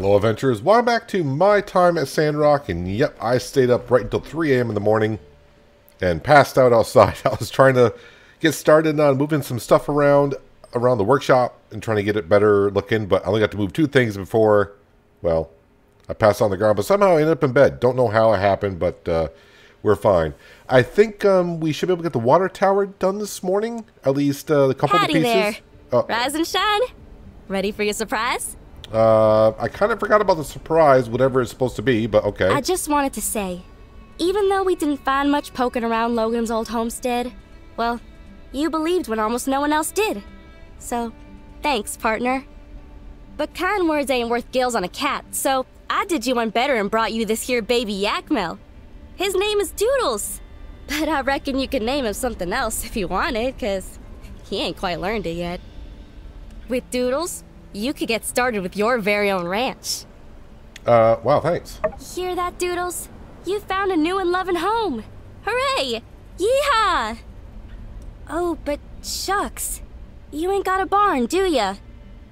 Hello adventurers, welcome back to my time at Sandrock, and yep, I stayed up right until 3 a.m. in the morning and passed out outside. I was trying to get started on moving some stuff around around the workshop and trying to get it better looking, but I only got to move two things before, well, I passed on the ground, but somehow I ended up in bed. Don't know how it happened, but uh, we're fine. I think um, we should be able to get the water tower done this morning, at least uh, a couple Howdy of the there. pieces. Oh, Rise and shine. Ready for your surprise? Uh, I kind of forgot about the surprise, whatever it's supposed to be, but okay. I just wanted to say, even though we didn't find much poking around Logan's old homestead, well, you believed when almost no one else did. So, thanks, partner. But kind words ain't worth gills on a cat, so I did you one better and brought you this here baby Yakmel. His name is Doodles. But I reckon you could name him something else if you wanted, cause he ain't quite learned it yet. With Doodles, you could get started with your very own ranch. Uh, wow, thanks. Hear that, Doodles? You found a new and loving home. Hooray! Yeehaw! Oh, but shucks. You ain't got a barn, do ya?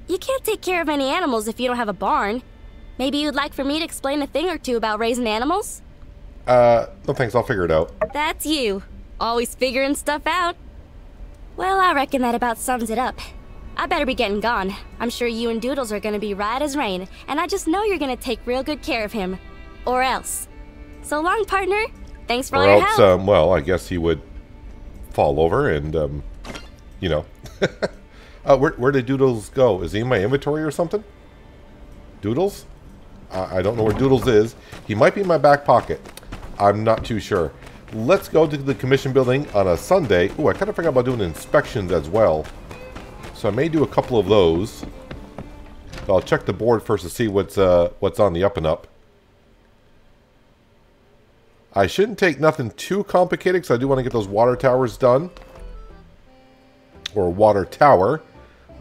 You can't take care of any animals if you don't have a barn. Maybe you'd like for me to explain a thing or two about raising animals? Uh, no thanks, I'll figure it out. That's you. Always figuring stuff out. Well, I reckon that about sums it up. I better be getting gone. I'm sure you and Doodles are gonna be right as rain, and I just know you're gonna take real good care of him. Or else. So long, partner. Thanks for all or your else, help. um, well, I guess he would fall over and, um, you know. uh, where, where did Doodles go? Is he in my inventory or something? Doodles? I I don't know where Doodles is. He might be in my back pocket. I'm not too sure. Let's go to the commission building on a Sunday. Ooh, I kind of forgot about doing inspections as well. So I may do a couple of those. But I'll check the board first to see what's uh, what's on the up and up. I shouldn't take nothing too complicated because I do want to get those water towers done. Or water tower.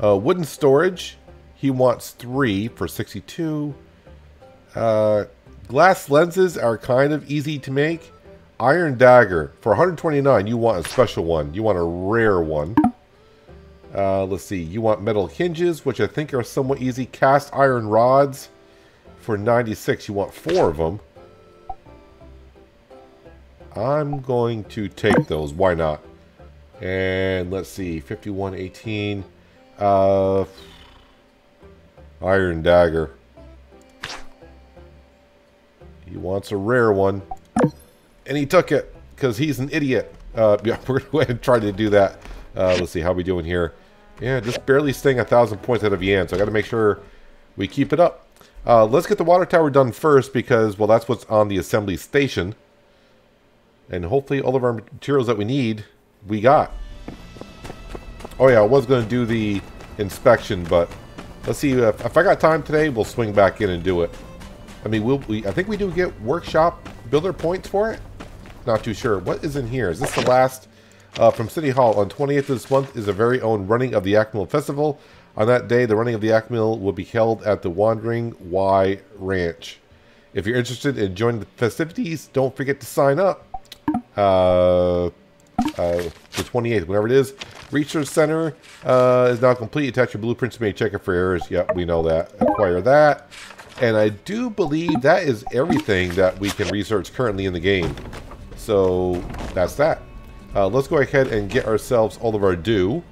Uh, wooden storage. He wants three for 62. Uh, glass lenses are kind of easy to make. Iron dagger. For 129, you want a special one. You want a rare one. Uh, let's see. You want metal hinges, which I think are somewhat easy. Cast iron rods. For 96, you want four of them. I'm going to take those. Why not? And let's see. 5118. Uh, iron dagger. He wants a rare one. And he took it because he's an idiot. Uh, yeah, we're going to go ahead and try to do that. Uh, let's see how we doing here. Yeah, just barely staying a thousand points out of Yan, so I got to make sure we keep it up. Uh, let's get the water tower done first because, well, that's what's on the assembly station. And hopefully all of our materials that we need, we got. Oh yeah, I was going to do the inspection, but let's see. If, if I got time today, we'll swing back in and do it. I mean, we'll, we, I think we do get workshop builder points for it. Not too sure. What is in here? Is this the last? Uh, from City Hall on 28th of this month is a very own running of the Yakmel Festival. On that day, the running of the Yakmel will be held at the Wandering Y Ranch. If you're interested in joining the festivities, don't forget to sign up. Uh, uh, the 28th, whenever it is. Research Center uh, is now complete. Attach your blueprints to make check it for errors. Yep, we know that. Acquire that. And I do believe that is everything that we can research currently in the game. So that's that. Uh, let's go ahead and get ourselves all of our due.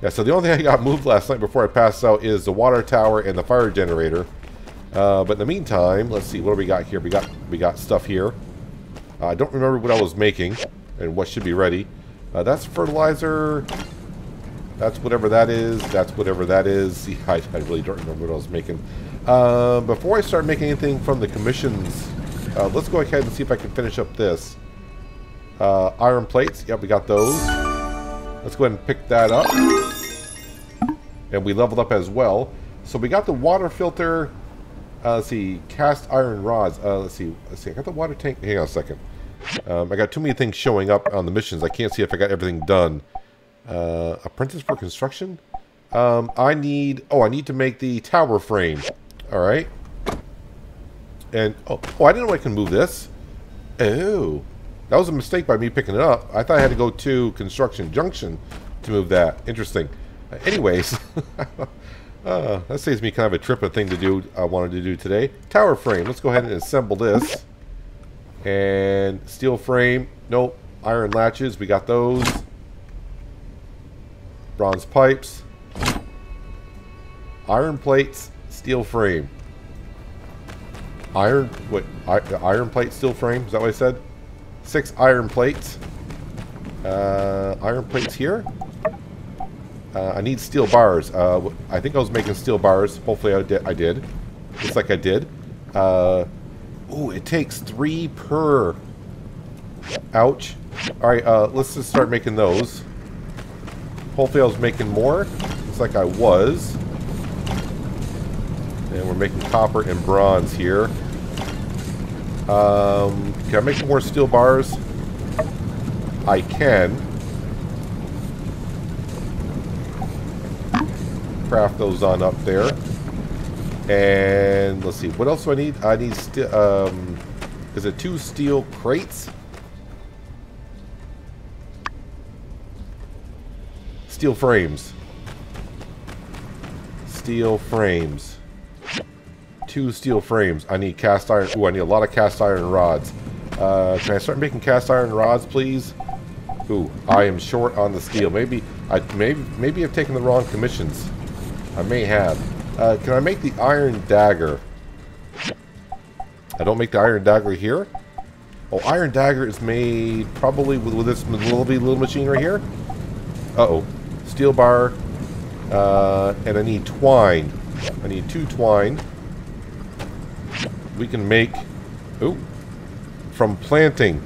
Yeah, so the only thing I got moved last night before I passed out is the water tower and the fire generator. Uh, but in the meantime, let's see what do we got here. We got we got stuff here. Uh, I don't remember what I was making and what should be ready. Uh, that's fertilizer. That's whatever that is. That's whatever that is. I, I really don't remember what I was making. Uh, before I start making anything from the commissions, uh, let's go ahead and see if I can finish up this. Uh, iron plates. Yep, we got those. Let's go ahead and pick that up. And we leveled up as well. So we got the water filter. Uh, let's see, cast iron rods. Uh, let's see, let's see. I got the water tank. Hang on a second. Um, I got too many things showing up on the missions. I can't see if I got everything done. Uh, apprentice for construction. Um, I need. Oh, I need to make the tower frame. All right. And oh, oh, I didn't know I can move this. Oh, that was a mistake by me picking it up. I thought I had to go to construction junction to move that. Interesting. anyways, uh, that saves me kind of a trip of thing to do. I wanted to do today. Tower frame. Let's go ahead and assemble this. And steel frame. Nope. Iron latches. We got those. Bronze pipes. Iron plates. Steel frame. Iron. What? Iron plate. Steel frame. Is that what I said? Six iron plates. Uh, iron plates here. Uh, I need steel bars. Uh, I think I was making steel bars. Hopefully I did. I did. Looks like I did. Uh, ooh, it takes three per. Ouch. Alright, uh, let's just start making those. Hopefully I was making more. Looks like I was. And we're making copper and bronze here. Um, can I make some more steel bars? I can. Craft those on up there. And let's see, what else do I need? I need steel. Um, is it two steel crates? Steel frames. Steel frames. Two steel frames. I need cast iron. Ooh, I need a lot of cast iron rods. Uh, can I start making cast iron rods, please? Ooh, I am short on the steel. Maybe I maybe maybe I've taken the wrong commissions. I may have. Uh, can I make the iron dagger? I don't make the iron dagger here. Oh, iron dagger is made probably with, with this little little machine right here. Uh oh steel bar, uh, and I need twine. I need two twine. We can make, oh, from planting.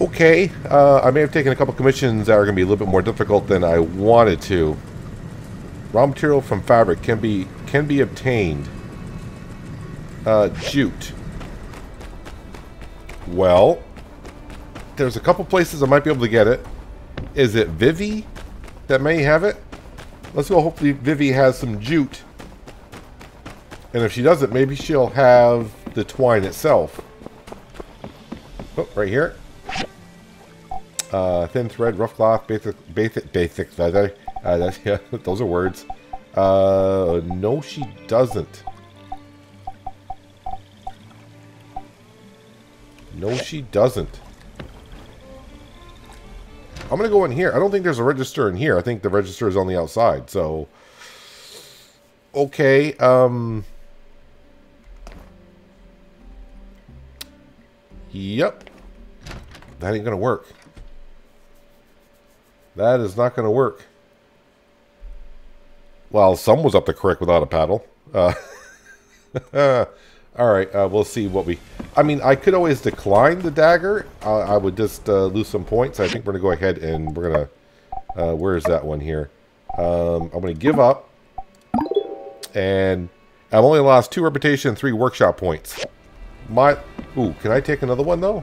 Okay, uh, I may have taken a couple commissions that are going to be a little bit more difficult than I wanted to. Raw material from fabric can be can be obtained. Uh, jute. Well, there's a couple places I might be able to get it. Is it Vivi that may have it? Let's go. Hopefully Vivi has some jute. And if she doesn't, maybe she'll have the twine itself. Oh, right here. Uh, thin thread, rough cloth, basic, basic, basic. Uh, yeah, those are words. Uh, no, she doesn't. No, she doesn't. I'm going to go in here. I don't think there's a register in here. I think the register is on the outside. So, okay. Um, yep. That ain't going to work. That is not going to work. Well, some was up the creek without a paddle. Uh, All right, uh, we'll see what we... I mean, I could always decline the dagger. I would just uh, lose some points. I think we're going to go ahead and we're going to... Uh, where is that one here? Um, I'm going to give up. And I've only lost two reputation and three workshop points. My... Ooh, can I take another one, though?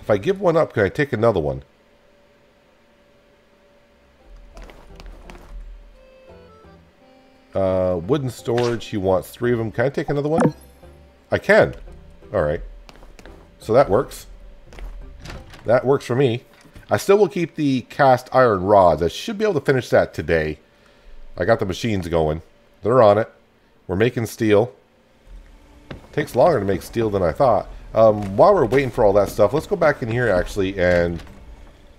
If I give one up, can I take another one? Uh, wooden storage, he wants three of them. Can I take another one? I can. Alright. So that works. That works for me. I still will keep the cast iron rods. I should be able to finish that today. I got the machines going. They're on it. We're making steel. Takes longer to make steel than I thought. Um, while we're waiting for all that stuff, let's go back in here actually and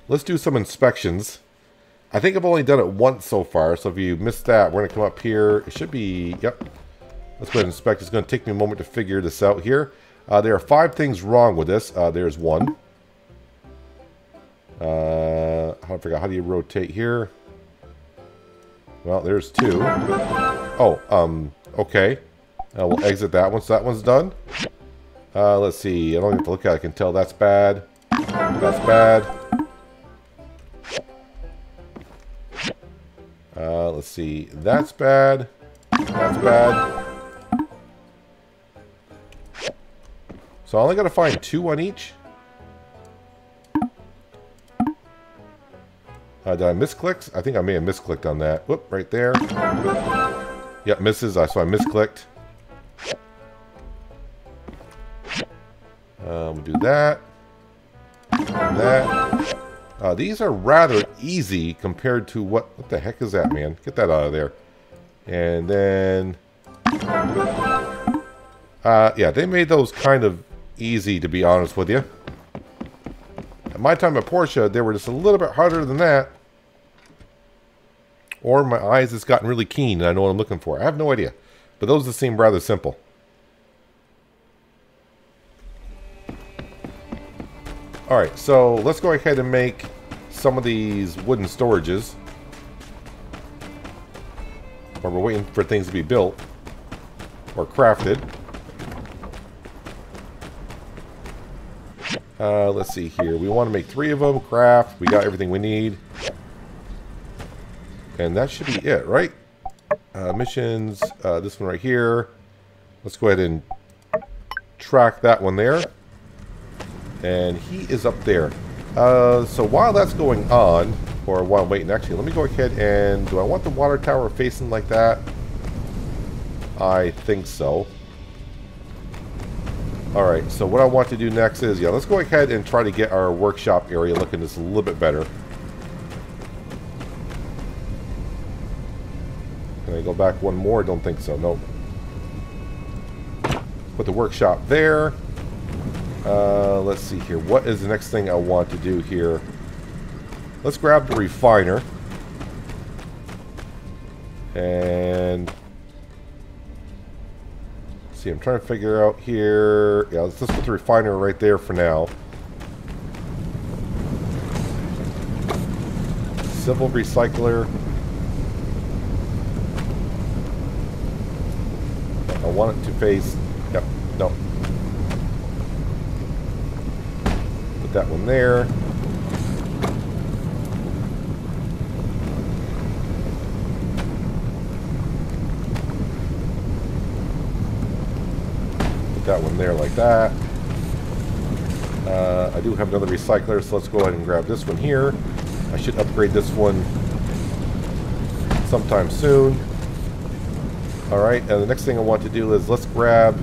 let's do some inspections. I think I've only done it once so far, so if you missed that, we're going to come up here. It should be, yep, Let's go ahead and inspect. It's going to take me a moment to figure this out here. Uh, there are five things wrong with this. Uh, there's one. Uh, I forgot. How do you rotate here? Well, there's two. Oh, um, okay. Uh, we'll exit that. So that one's done. Uh, let's see. I don't have to look at it. I can tell that's bad. That's bad. Uh, let's see. That's bad. That's bad. So I only got to find two on each. Uh, did I misclick? I think I may have misclicked on that. Whoop, right there. Yep, misses. I so I misclicked. Um, do that. That. Uh, these are rather easy compared to what... What the heck is that, man? Get that out of there. And then... Uh, yeah, they made those kind of easy, to be honest with you. At my time at Portia, they were just a little bit harder than that. Or my eyes has gotten really keen and I know what I'm looking for. I have no idea. But those just seem rather simple. Alright, so let's go ahead and make some of these wooden storages. While we're waiting for things to be built. Or crafted. Uh, let's see here. We want to make three of them. Craft. We got everything we need. And that should be it, right? Uh, missions. Uh, this one right here. Let's go ahead and track that one there. And he is up there. Uh, so while that's going on, or while I'm waiting, actually, let me go ahead and... Do I want the water tower facing like that? I think so. Alright, so what I want to do next is, yeah, let's go ahead and try to get our workshop area looking just a little bit better. Can I go back one more? I don't think so, nope. Put the workshop there. Uh, let's see here. What is the next thing I want to do here? Let's grab the refiner. And... See, I'm trying to figure out here... Yeah, let's just put the refiner right there for now. Civil recycler. I want it to face... Yep, no. That one there. Put that one there like that. Uh, I do have another recycler, so let's go ahead and grab this one here. I should upgrade this one sometime soon. Alright, and the next thing I want to do is let's grab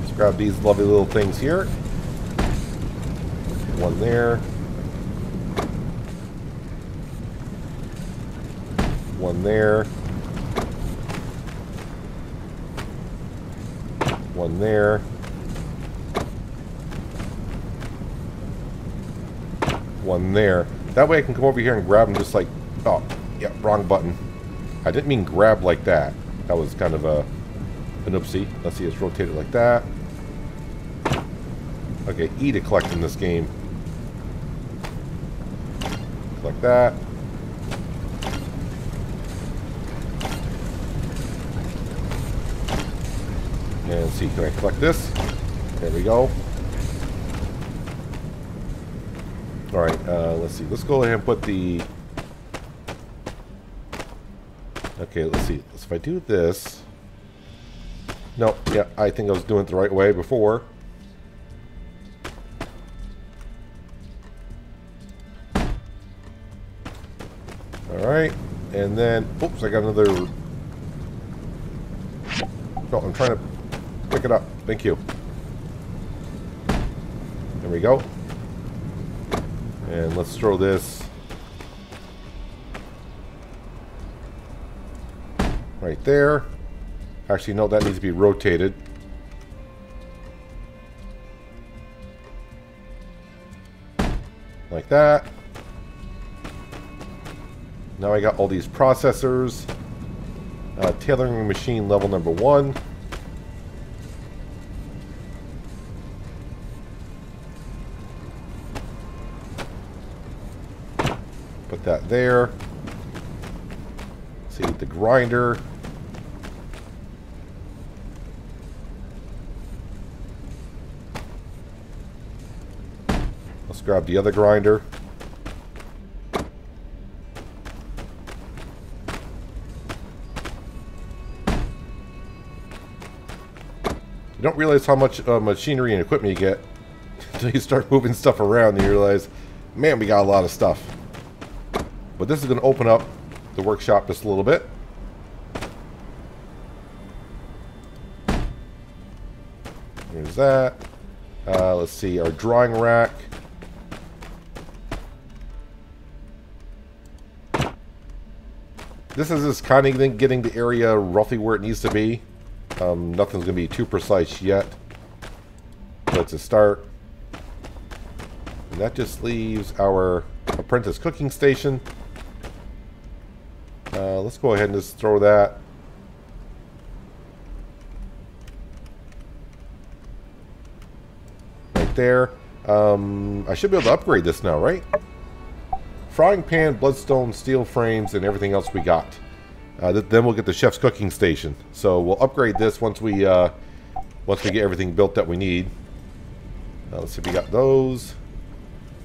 let's grab these lovely little things here. One there. One there. One there. One there. That way I can come over here and grab them just like... Oh, yeah, wrong button. I didn't mean grab like that. That was kind of a an oopsie. Let's see, it's rotated like that. Okay, E to collect in this game. Like that. And see, can I collect this? There we go. Alright, uh, let's see. Let's go ahead and put the Okay, let's see. So if I do this... No, yeah, I think I was doing it the right way before. And then... Oops, I got another... No, I'm trying to pick it up. Thank you. There we go. And let's throw this right there. Actually, no, that needs to be rotated. Like that. Now I got all these processors. Uh, tailoring machine level number one. Put that there. See the grinder. Let's grab the other grinder. don't realize how much uh, machinery and equipment you get until you start moving stuff around and you realize, man, we got a lot of stuff. But this is going to open up the workshop just a little bit. There's that. Uh, let's see, our drawing rack. This is just kind of getting the area roughly where it needs to be. Um, nothing's going to be too precise yet. Let's just start. And that just leaves our apprentice cooking station. Uh, let's go ahead and just throw that. Right there. Um, I should be able to upgrade this now, right? Frying pan, bloodstone, steel frames, and everything else we got. Uh, th then we'll get the chef's cooking station. So we'll upgrade this once we uh, once we get everything built that we need. Uh, let's see if we got those.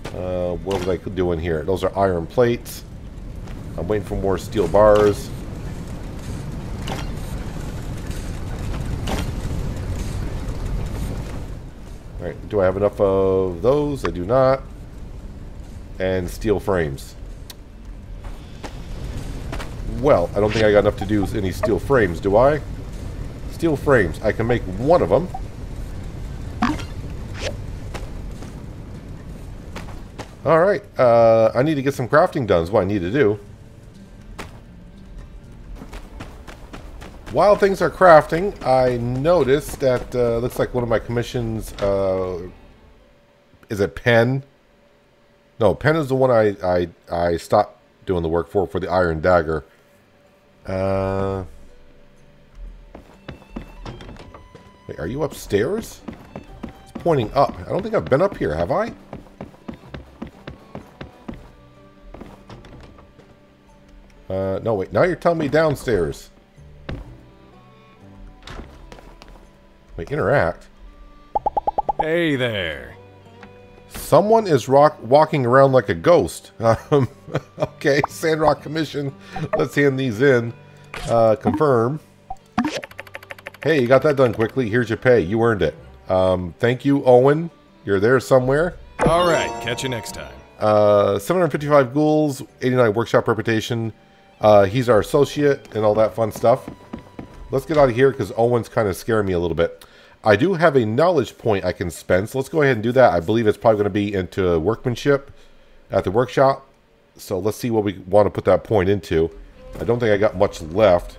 Uh, what was I doing here? Those are iron plates. I'm waiting for more steel bars. Alright, do I have enough of those? I do not. And steel frames. Well, I don't think I got enough to do with any steel frames, do I? Steel frames. I can make one of them. Alright, uh, I need to get some crafting done is what I need to do. While things are crafting, I noticed that uh, looks like one of my commissions uh, is it Pen? No, Pen is the one I, I I stopped doing the work for for the Iron Dagger. Uh, wait, are you upstairs? It's pointing up. I don't think I've been up here, have I? Uh, no, wait. Now you're telling me downstairs. Wait, interact. Hey there. Someone is rock walking around like a ghost. Um, okay, Sandrock Commission. Let's hand these in. Uh, confirm. Hey, you got that done quickly. Here's your pay. You earned it. Um, thank you, Owen. You're there somewhere. All right, catch you next time. Uh, 755 gols, 89 workshop reputation. Uh, he's our associate and all that fun stuff. Let's get out of here because Owen's kind of scaring me a little bit. I do have a knowledge point I can spend, so let's go ahead and do that. I believe it's probably going to be into workmanship at the workshop. So let's see what we want to put that point into. I don't think I got much left.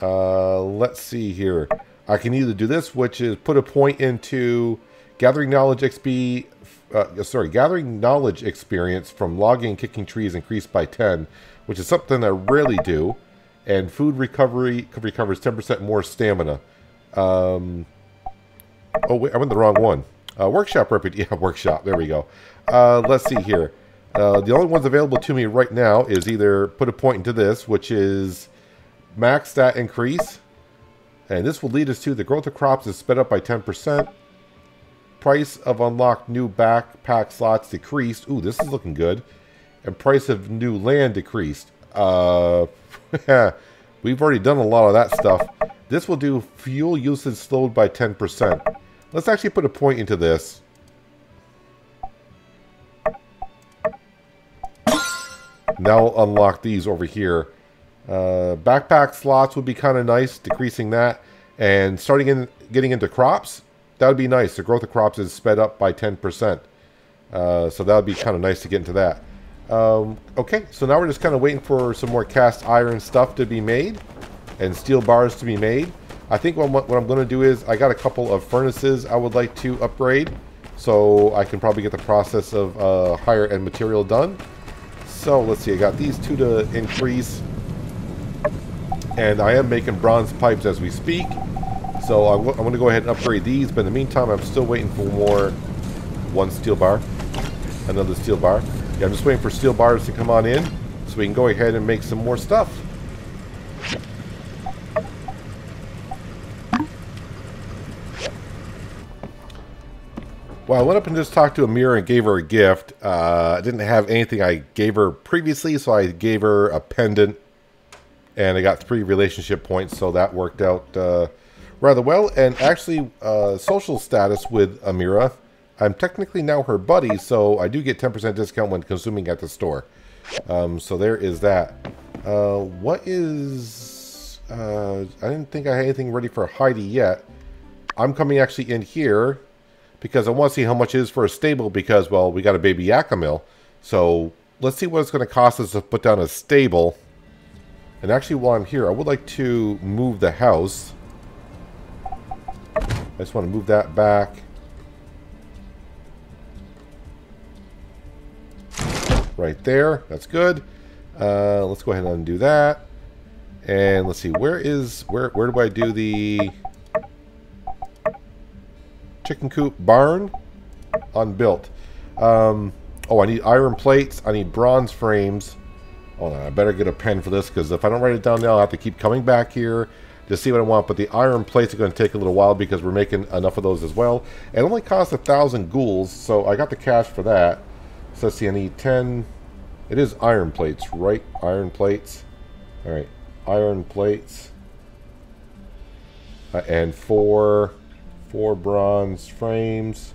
Uh, let's see here. I can either do this, which is put a point into gathering knowledge XP, uh, sorry, gathering knowledge experience from logging and kicking trees increased by 10, which is something I rarely do. And food recovery recovers 10% more stamina. Um, oh, wait, I went the wrong one. Uh, workshop repeat. Yeah, workshop. There we go. Uh, let's see here. Uh, the only ones available to me right now is either put a point into this, which is max stat increase. And this will lead us to the growth of crops is sped up by 10%. Price of unlocked new backpack slots decreased. Ooh, this is looking good. And price of new land decreased. Uh, we've already done a lot of that stuff. This will do fuel usage slowed by 10%. Let's actually put a point into this. Now unlock these over here. Uh, backpack slots would be kind of nice, decreasing that. And starting in getting into crops, that would be nice. The growth of crops is sped up by 10%. Uh, so that would be kind of nice to get into that. Um, okay, so now we're just kind of waiting for some more cast iron stuff to be made and steel bars to be made. I think what, what I'm going to do is I got a couple of furnaces I would like to upgrade so I can probably get the process of uh, higher end material done. So let's see, I got these two to increase and I am making bronze pipes as we speak. So I'm, I'm going to go ahead and upgrade these, but in the meantime, I'm still waiting for more one steel bar, another steel bar. Yeah, I'm just waiting for steel bars to come on in so we can go ahead and make some more stuff. Well, I went up and just talked to Amirah and gave her a gift. Uh, I didn't have anything I gave her previously, so I gave her a pendant. And I got three relationship points, so that worked out uh, rather well. And actually, uh, social status with Amirah, I'm technically now her buddy, so I do get 10% discount when consuming at the store. Um, so there is that. Uh, what is... Uh, I didn't think I had anything ready for Heidi yet. I'm coming actually in here because I want to see how much it is for a stable because, well, we got a baby Yakka mill. So let's see what it's going to cost us to put down a stable. And actually, while I'm here, I would like to move the house. I just want to move that back. Right there. That's good. Uh, let's go ahead and undo that. And let's see, where is, where, where do I do the chicken coop barn? Unbuilt. Um, oh, I need iron plates. I need bronze frames. Hold on, I better get a pen for this because if I don't write it down now, I'll have to keep coming back here to see what I want. But the iron plates are going to take a little while because we're making enough of those as well. It only costs a thousand gols, so I got the cash for that. So let's see, I need 10. It is iron plates, right? Iron plates. All right, iron plates. Uh, and four, four bronze frames.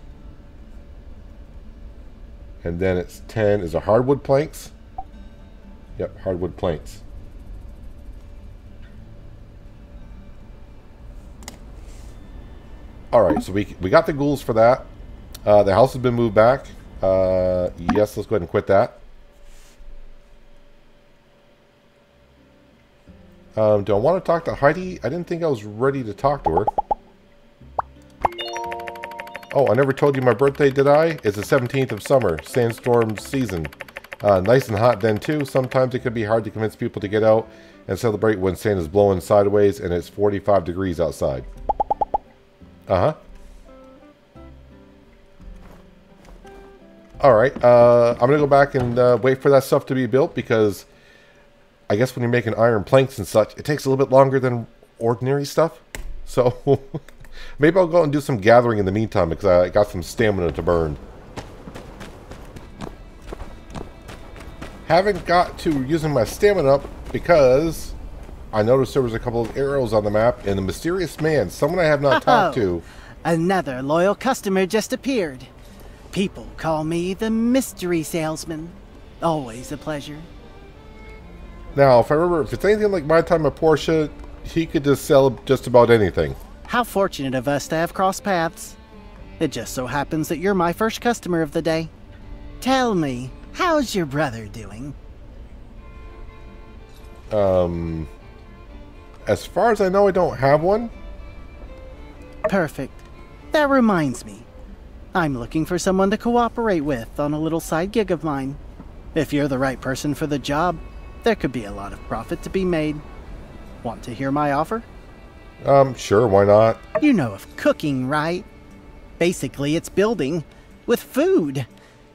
And then it's 10 is a hardwood planks. Yep, hardwood planks. Alright, so we, we got the gols for that. Uh, the house has been moved back. Uh, yes, let's go ahead and quit that. Um, do I want to talk to Heidi? I didn't think I was ready to talk to her. Oh, I never told you my birthday, did I? It's the 17th of summer, sandstorm season. Uh, nice and hot then, too. Sometimes it can be hard to convince people to get out and celebrate when sand is blowing sideways and it's 45 degrees outside. Uh-huh. Alright, uh, I'm going to go back and uh, wait for that stuff to be built because I guess when you're making iron planks and such, it takes a little bit longer than ordinary stuff. So... Maybe I'll go and do some gathering in the meantime because I got some stamina to burn. Haven't got to using my stamina up because I noticed there was a couple of arrows on the map and the mysterious man, someone I have not oh, talked to. Another loyal customer just appeared. People call me the mystery salesman. Always a pleasure. Now, if I remember, if it's anything like my time at Portia, he could just sell just about anything. How fortunate of us to have crossed paths. It just so happens that you're my first customer of the day. Tell me, how's your brother doing? Um, as far as I know, I don't have one. Perfect. That reminds me. I'm looking for someone to cooperate with on a little side gig of mine. If you're the right person for the job, there could be a lot of profit to be made. Want to hear my offer? Um, sure, why not? You know of cooking, right? Basically, it's building with food.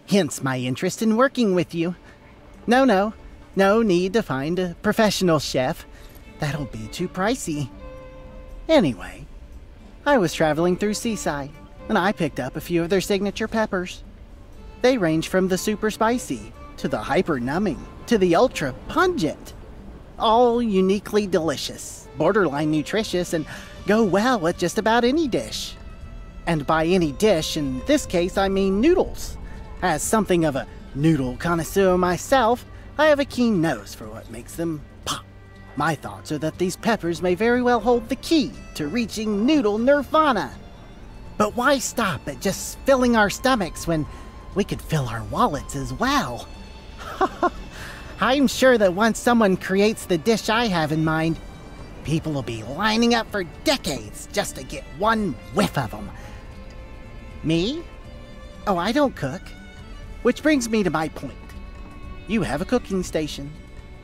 Hence my interest in working with you. No, no, no need to find a professional chef. That'll be too pricey. Anyway, I was traveling through Seaside, and I picked up a few of their signature peppers. They range from the super spicy, to the hyper numbing, to the ultra pungent. All uniquely delicious borderline nutritious, and go well with just about any dish. And by any dish, in this case, I mean noodles. As something of a noodle connoisseur myself, I have a keen nose for what makes them pop. My thoughts are that these peppers may very well hold the key to reaching noodle nirvana. But why stop at just filling our stomachs when we could fill our wallets as well? I'm sure that once someone creates the dish I have in mind, People will be lining up for decades just to get one whiff of them. Me? Oh, I don't cook. Which brings me to my point. You have a cooking station.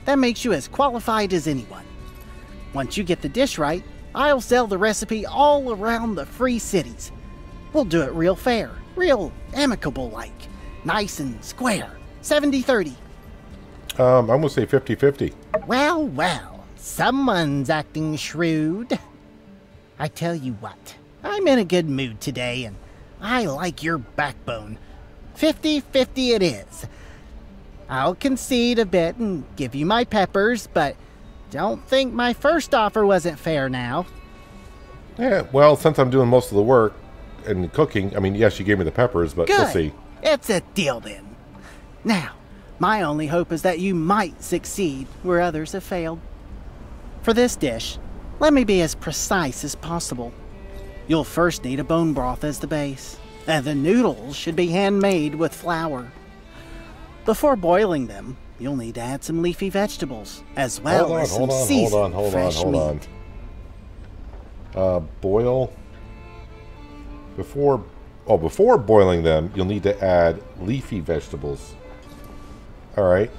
That makes you as qualified as anyone. Once you get the dish right, I'll sell the recipe all around the free cities. We'll do it real fair, real amicable like, nice and square, 70 30. Um, I'm gonna say 50 50. Well, well. Someone's acting shrewd. I tell you what, I'm in a good mood today, and I like your backbone. 50 50 it is. I'll concede a bit and give you my peppers, but don't think my first offer wasn't fair now. Yeah, well, since I'm doing most of the work and cooking, I mean, yes, you gave me the peppers, but Good. we'll see. It's a deal then. Now, my only hope is that you might succeed where others have failed. For this dish, let me be as precise as possible. You'll first need a bone broth as the base, and the noodles should be handmade with flour. Before boiling them, you'll need to add some leafy vegetables, as well on, as some hold on, hold on, hold on, fresh hold meat. on. Uh, boil. Before, oh, before boiling them, you'll need to add leafy vegetables. All right.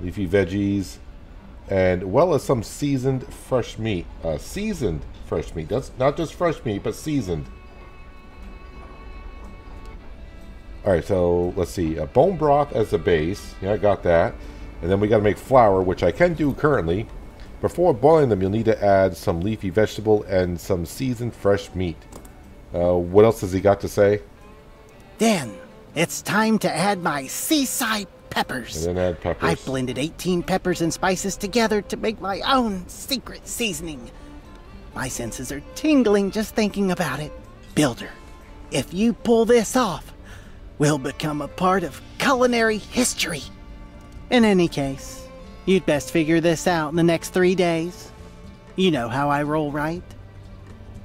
Leafy veggies, and well as some seasoned fresh meat. Uh, seasoned fresh meat. That's not just fresh meat, but seasoned. All right, so let's see. Uh, bone broth as a base. Yeah, I got that. And then we got to make flour, which I can do currently. Before boiling them, you'll need to add some leafy vegetable and some seasoned fresh meat. Uh, what else has he got to say? Then, it's time to add my seaside peppers. And then add peppers. I've blended 18 peppers and spices together to make my own secret seasoning. My senses are tingling just thinking about it. Builder, if you pull this off, we'll become a part of culinary history. In any case, you'd best figure this out in the next three days. You know how I roll, right?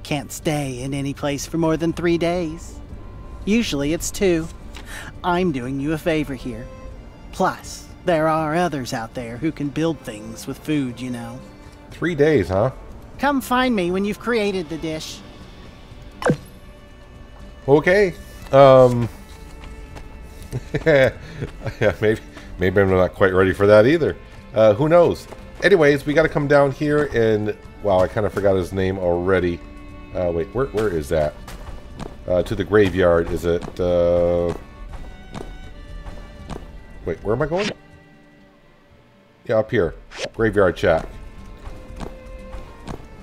Can't stay in any place for more than three days. Usually it's two. I'm doing you a favor here. Plus, there are others out there who can build things with food, you know. Three days, huh? Come find me when you've created the dish. Okay. Um. yeah, maybe maybe I'm not quite ready for that either. Uh, who knows? Anyways, we got to come down here and wow, I kind of forgot his name already. Uh, wait, where where is that? Uh, to the graveyard. Is it? Uh... Wait, where am I going? Yeah, up here. Graveyard shack.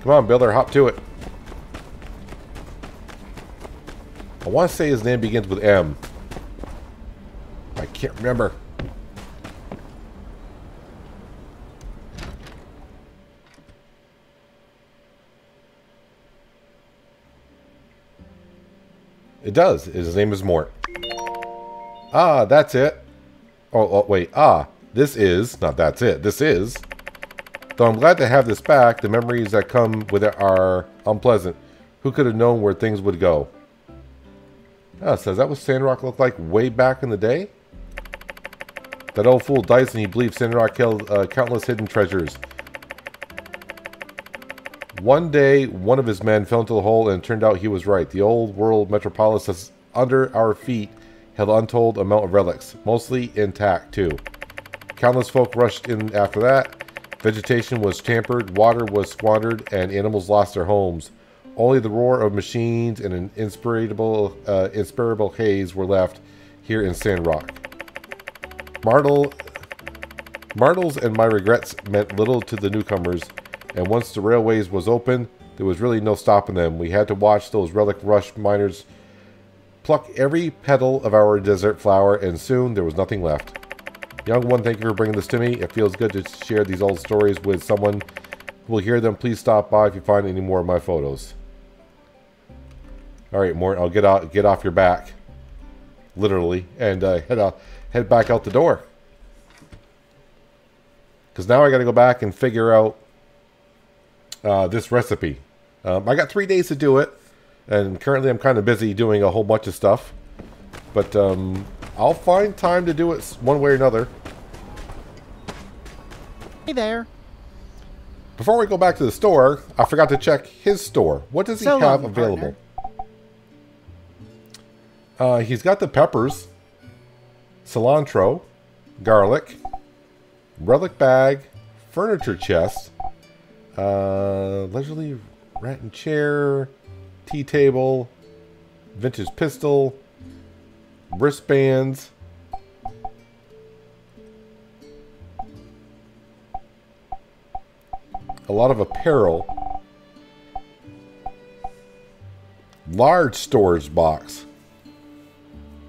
Come on, Builder, hop to it. I want to say his name begins with M. I can't remember. It does. His name is Mort. Ah, that's it. Oh, oh, wait. Ah, this is. Not that's it. This is. Though I'm glad to have this back, the memories that come with it are unpleasant. Who could have known where things would go? Ah, says that what Sandrock looked like way back in the day? That old fool Dyson, he believed Sandrock held uh, countless hidden treasures. One day, one of his men fell into the hole and it turned out he was right. The old world metropolis that's under our feet held untold amount of relics, mostly intact too. Countless folk rushed in after that. Vegetation was tampered, water was squandered, and animals lost their homes. Only the roar of machines and an inspirable, uh, inspirable haze were left here in Sandrock. Martel, Martles and my regrets meant little to the newcomers, and once the railways was open, there was really no stopping them. We had to watch those relic rush miners pluck every petal of our desert flower, and soon there was nothing left. Young one, thank you for bringing this to me. It feels good to share these old stories with someone who will hear them. Please stop by if you find any more of my photos. All right, Mort, I'll get out, get off your back, literally, and uh, head out, head back out the door. Because now I got to go back and figure out uh, this recipe. Um, I got three days to do it, and currently I'm kind of busy doing a whole bunch of stuff. But um, I'll find time to do it one way or another. Hey there. Before we go back to the store, I forgot to check his store. What does he So have long, available? Uh, he's got the peppers, cilantro, garlic, relic bag, furniture chest, uh, leisurely rattan chair, tea table, vintage pistol, wristbands. A lot of apparel. Large storage box.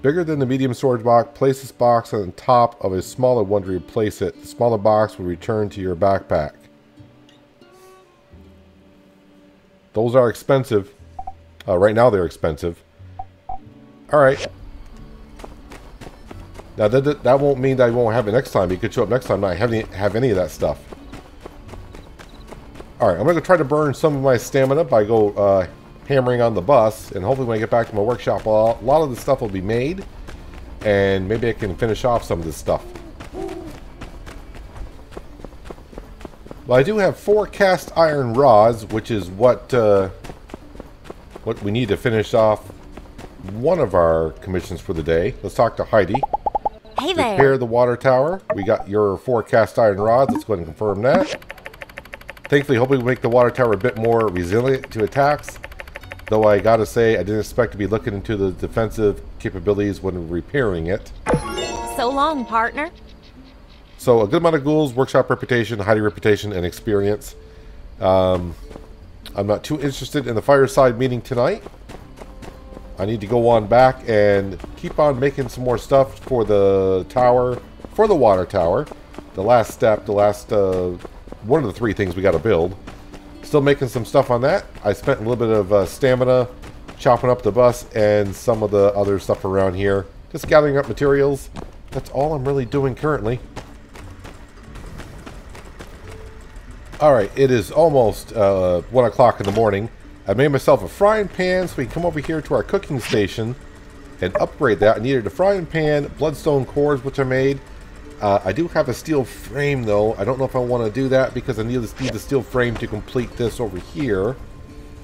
Bigger than the medium storage box, place this box on top of a smaller one to replace it. The smaller box will return to your backpack. Those are expensive. Uh, right now they're expensive. Alright. Now that, that, that won't mean that I won't have it next time. You could show up next time not have any, have any of that stuff. Alright, I'm going to try to burn some of my stamina by go uh, hammering on the bus. And hopefully when I get back to my workshop, a lot of the stuff will be made. And maybe I can finish off some of this stuff. Well, I do have four cast iron rods, which is what uh, what we need to finish off one of our commissions for the day. Let's talk to Heidi. Hey there. Repair the water tower. We got your four cast iron rods. Let's go ahead and confirm that. Thankfully, hopefully we make the water tower a bit more resilient to attacks. Though I gotta say, I didn't expect to be looking into the defensive capabilities when repairing it. So long, partner. So a good amount of gols, workshop reputation, Heidi reputation, and experience. Um, I'm not too interested in the fireside meeting tonight. I need to go on back and keep on making some more stuff for the tower, for the water tower. The last step, the last, uh, one of the three things we got to build. Still making some stuff on that. I spent a little bit of uh, stamina chopping up the bus and some of the other stuff around here. Just gathering up materials. That's all I'm really doing currently. Alright, it is almost uh, 1 o'clock in the morning. I made myself a frying pan so we can come over here to our cooking station and upgrade that. I needed a frying pan, bloodstone cores, which I made. Uh, I do have a steel frame, though. I don't know if I want to do that because I need, the steel frame to complete this over here.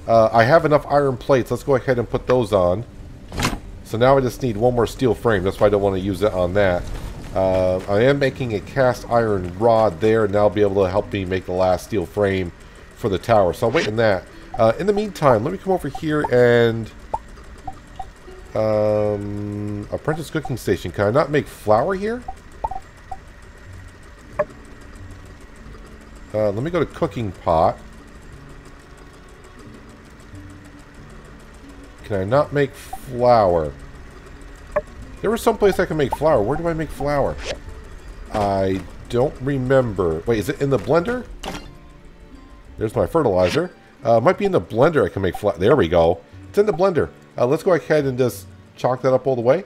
Uh, I have enough iron plates. Let's go ahead and put those on. So now I just need one more steel frame. That's why I don't want to use it on that. Uh, I am making a cast iron rod there, and that'll be able to help me make the last steel frame for the tower. So I'll wait on that. Uh, in the meantime, let me come over here and... Um, apprentice cooking station. Can I not make flour here? Uh, let me go to cooking pot. Can I not make flour? There was some place I can make flour. Where do I make flour? I don't remember. Wait, is it in the blender? There's my fertilizer. Uh, might be in the blender I can make flour. There we go. It's in the blender. Uh, let's go ahead and just chalk that up all the way.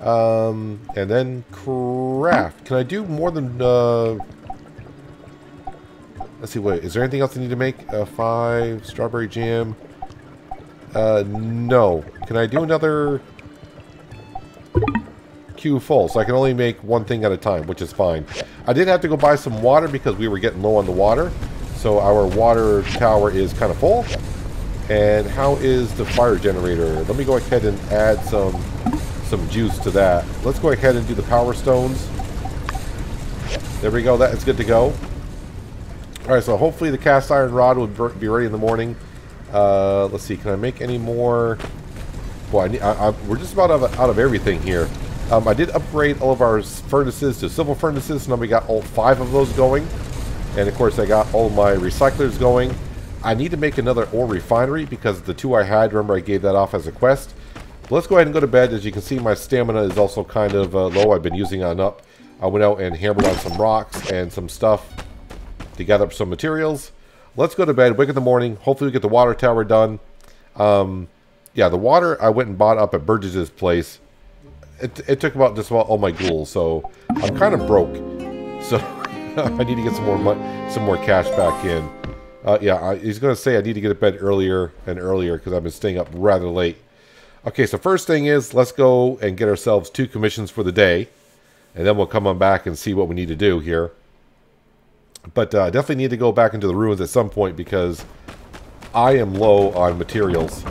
Um, and then craft. Can I do more than... Uh, let's see, wait. Is there anything else I need to make? Uh, five. Strawberry jam. Uh, no. Can I do another queue full? So I can only make one thing at a time, which is fine. I did have to go buy some water because we were getting low on the water. So our water tower is kind of full. And how is the fire generator? Let me go ahead and add some some juice to that. Let's go ahead and do the power stones. There we go. That is good to go. All right, so hopefully the cast iron rod will be ready in the morning. Uh, let's see. Can I make any more? I I, I, we're just about out of, out of everything here. Um, I did upgrade all of our furnaces to civil furnaces. Now we got all five of those going. And of course, I got all my recyclers going. I need to make another ore refinery because the two I had, remember I gave that off as a quest. But let's go ahead and go to bed. As you can see, my stamina is also kind of uh, low. I've been using on up. I went out and hammered on some rocks and some stuff to gather up some materials. Let's go to bed, wake in the morning. Hopefully we get the water tower done. Um, yeah, the water I went and bought up at Burgess's place. It, it took about just about all my gols, so I'm kind of broke. So I need to get some more money, some more cash back in. Uh, yeah, I, he's going to say I need to get to bed earlier and earlier because I've been staying up rather late. Okay, so first thing is let's go and get ourselves two commissions for the day. And then we'll come on back and see what we need to do here. But uh, definitely need to go back into the ruins at some point because I am low on materials.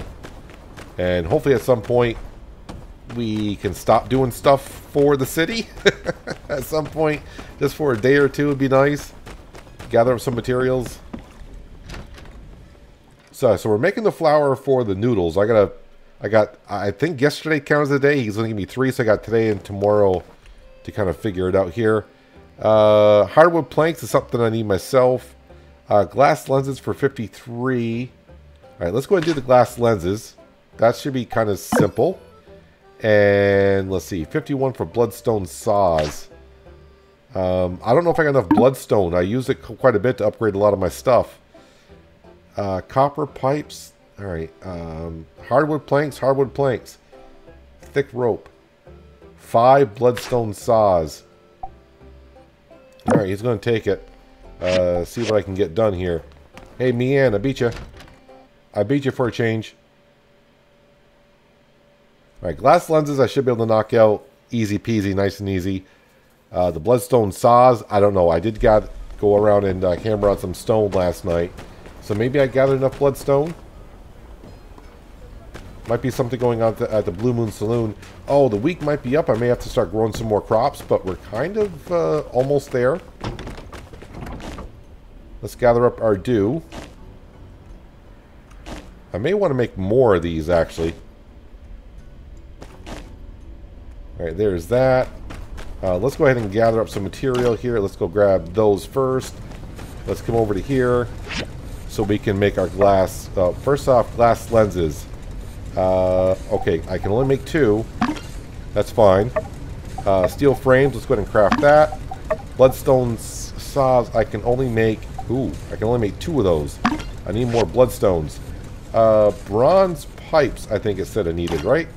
And hopefully at some point we can stop doing stuff for the city. at some point, just for a day or two would be nice. Gather up some materials. So, so we're making the flour for the noodles. I gotta, I got, I think yesterday counted the day. He's gonna give me three, so I got today and tomorrow to kind of figure it out here. Uh, hardwood planks is something I need myself. Uh, glass lenses for 53. All right, let's go ahead and do the glass lenses. That should be kind of simple. And let's see, 51 for bloodstone saws. Um, I don't know if I got enough bloodstone. I use it quite a bit to upgrade a lot of my stuff. Uh, copper pipes. All right. Um, hardwood planks, hardwood planks. Thick rope. Five bloodstone saws. All right, he's going to take it. Uh, see what I can get done here. Hey, Mian, I beat you. I beat you for a change. Alright, glass lenses I should be able to knock out. Easy peasy, nice and easy. Uh, the bloodstone saws, I don't know. I did got, go around and uh, hammer out some stone last night. So maybe I gathered enough bloodstone? Might be something going on at the, at the Blue Moon Saloon. Oh, the week might be up. I may have to start growing some more crops, but we're kind of uh, almost there. Let's gather up our dew. I may want to make more of these, actually. Alright, there's that. Uh, let's go ahead and gather up some material here. Let's go grab those first. Let's come over to here so we can make our glass. Uh, first off, glass lenses. Uh, okay, I can only make two. That's fine. Uh, steel frames, let's go ahead and craft that. Bloodstone saws, I can only make... Ooh, I can only make two of those. I need more bloodstones. Uh, bronze pipes, I think it said I needed, right?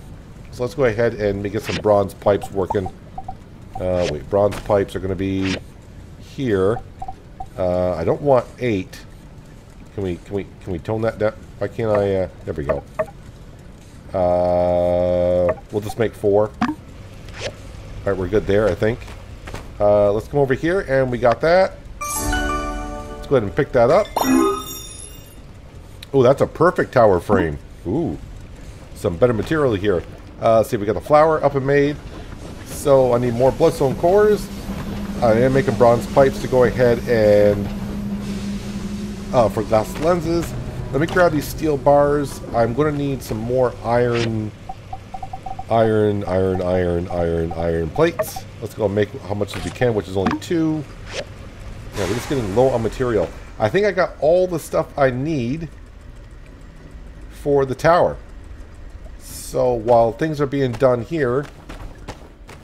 So let's go ahead and get some bronze pipes working. Uh, wait, bronze pipes are going to be here. Uh, I don't want eight. Can we can we can we tone that down? Why can't I? Uh, there we go. Uh, we'll just make four. All right, we're good there, I think. Uh, let's come over here, and we got that. Let's go ahead and pick that up. Oh, that's a perfect tower frame. Ooh, some better material here. Uh, see, we got the flour up and made. So I need more bloodstone cores. I am making bronze pipes to go ahead and uh, for glass lenses. Let me grab these steel bars. I'm going to need some more iron, iron, iron, iron, iron, iron plates. Let's go make how much as we can, which is only two. Yeah, we're just getting low on material. I think I got all the stuff I need for the tower. So while things are being done here,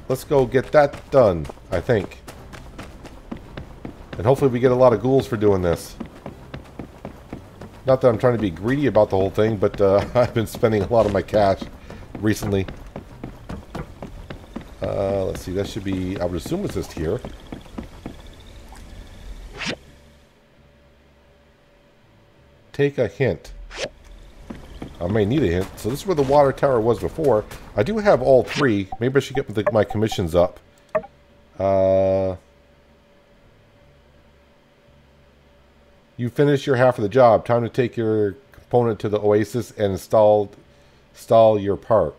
let's go get that done, I think. And hopefully we get a lot of gols for doing this. Not that I'm trying to be greedy about the whole thing, but uh, I've been spending a lot of my cash recently. Uh, let's see, that should be, I would assume it's just here. Take a hint. I may need a hint. So this is where the water tower was before. I do have all three. Maybe I should get the, my commissions up. Uh, you finish your half of the job. Time to take your component to the Oasis and install, install your part.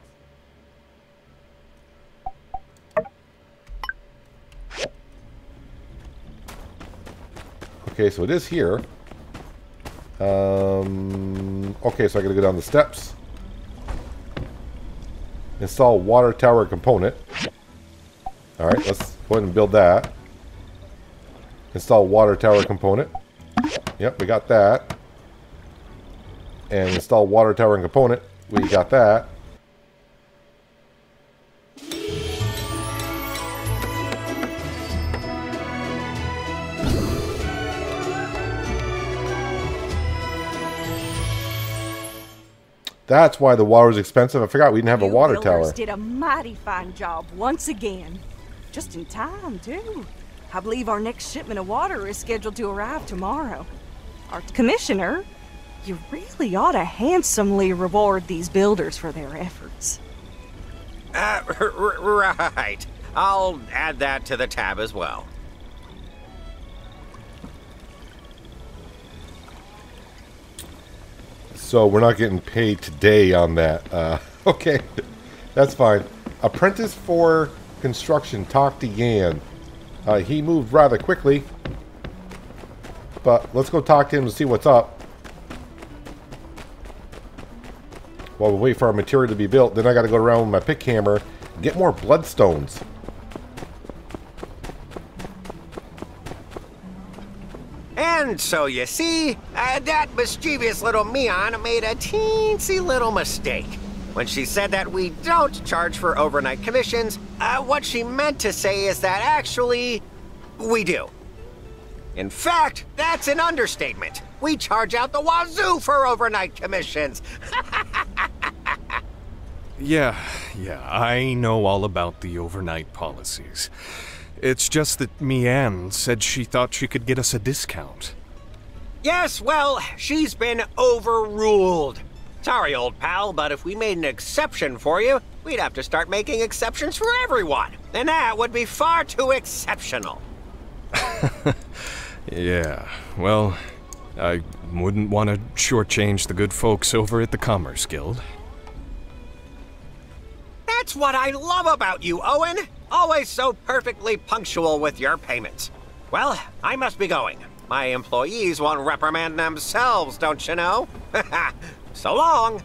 Okay, so it is here. Um, okay, so I gotta go down the steps. Install water tower component. Alright, let's go ahead and build that. Install water tower component. Yep, we got that. And install water tower and component. We got that. That's why the water was expensive. I forgot we didn't have a You water builders tower. did a mighty fine job once again. Just in time, too. I believe our next shipment of water is scheduled to arrive tomorrow. Our commissioner, you really ought to handsomely reward these builders for their efforts. Uh, r- r- right. I'll add that to the tab as well. So we're not getting paid today on that. Uh, okay, that's fine. Apprentice for construction. Talk to Yan. Uh, he moved rather quickly, but let's go talk to him to see what's up. While we wait for our material to be built, then I got to go around with my pick hammer, get more bloodstones. And so you see, uh, that mischievous little Mian made a teensy little mistake. When she said that we don't charge for overnight commissions, uh, what she meant to say is that actually, we do. In fact, that's an understatement. We charge out the wazoo for overnight commissions. Yeah, yeah, I know all about the overnight policies. It's just that Mian said she thought she could get us a discount. Yes, well, she's been overruled. Sorry, old pal, but if we made an exception for you, we'd have to start making exceptions for everyone. And that would be far too exceptional. Yeah, well, I wouldn't want to shortchange the good folks over at the Commerce Guild. That's what I love about you, Owen. Always so perfectly punctual with your payments. Well, I must be going. My employees won't reprimand themselves, don't you know? so long.